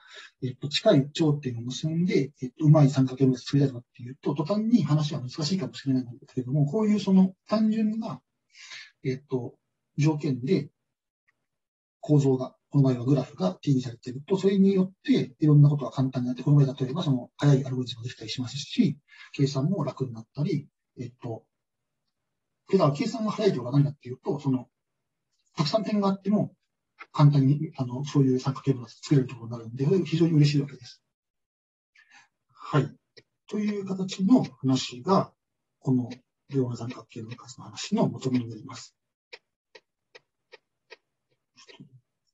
えっと、近い頂点を結んで、えっと、うまい三角形を作りたいとかっていうと、途端に話は難しいかもしれないんですけども、こういうその単純な、えっと、条件で構造がこの場合はグラフが定義されていると、それによっていろんなことが簡単になって、この場合例えばその早いアルゴリズムができたりしますし、計算も楽になったり、えっと、だから計算が早いというのは何かっていうと、その、たくさん点があっても、簡単に、あの、そういう三角形が作れるところになるんで、非常に嬉しいわけです。はい。という形の話が、この両の三角形の数の話の元になります。そう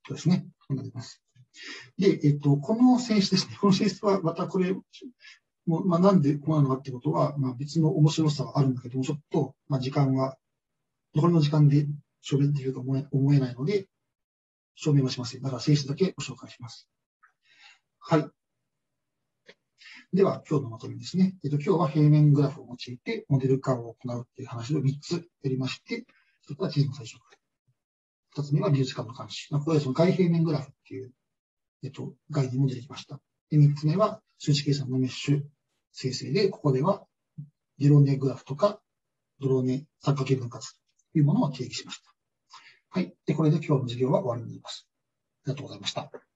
ですね。そうなります。で、えっと、この性質ですね。この性質は、またこれ、もまあ、なんでこうなのかってことは、まあ、別の面白さはあるんだけども、ちょっと、まあ、時間は、残りの時間で証明できると思え思えないので、証明はしません。だから性質だけご紹介します。はい。では、今日のまとめですね。えっと、今日は平面グラフを用いてモデル化を行うっていう話を3つやりまして、それから地図の最初から。二つ目は美術館の監視。これはその外平面グラフっていう、えっと、概念も出てきました。で、三つ目は数値計算のメッシュ生成で、ここではデロネグラフとかドローネ三角形分割というものを定義しました。はい。で、これで今日の授業は終わりになります。ありがとうございました。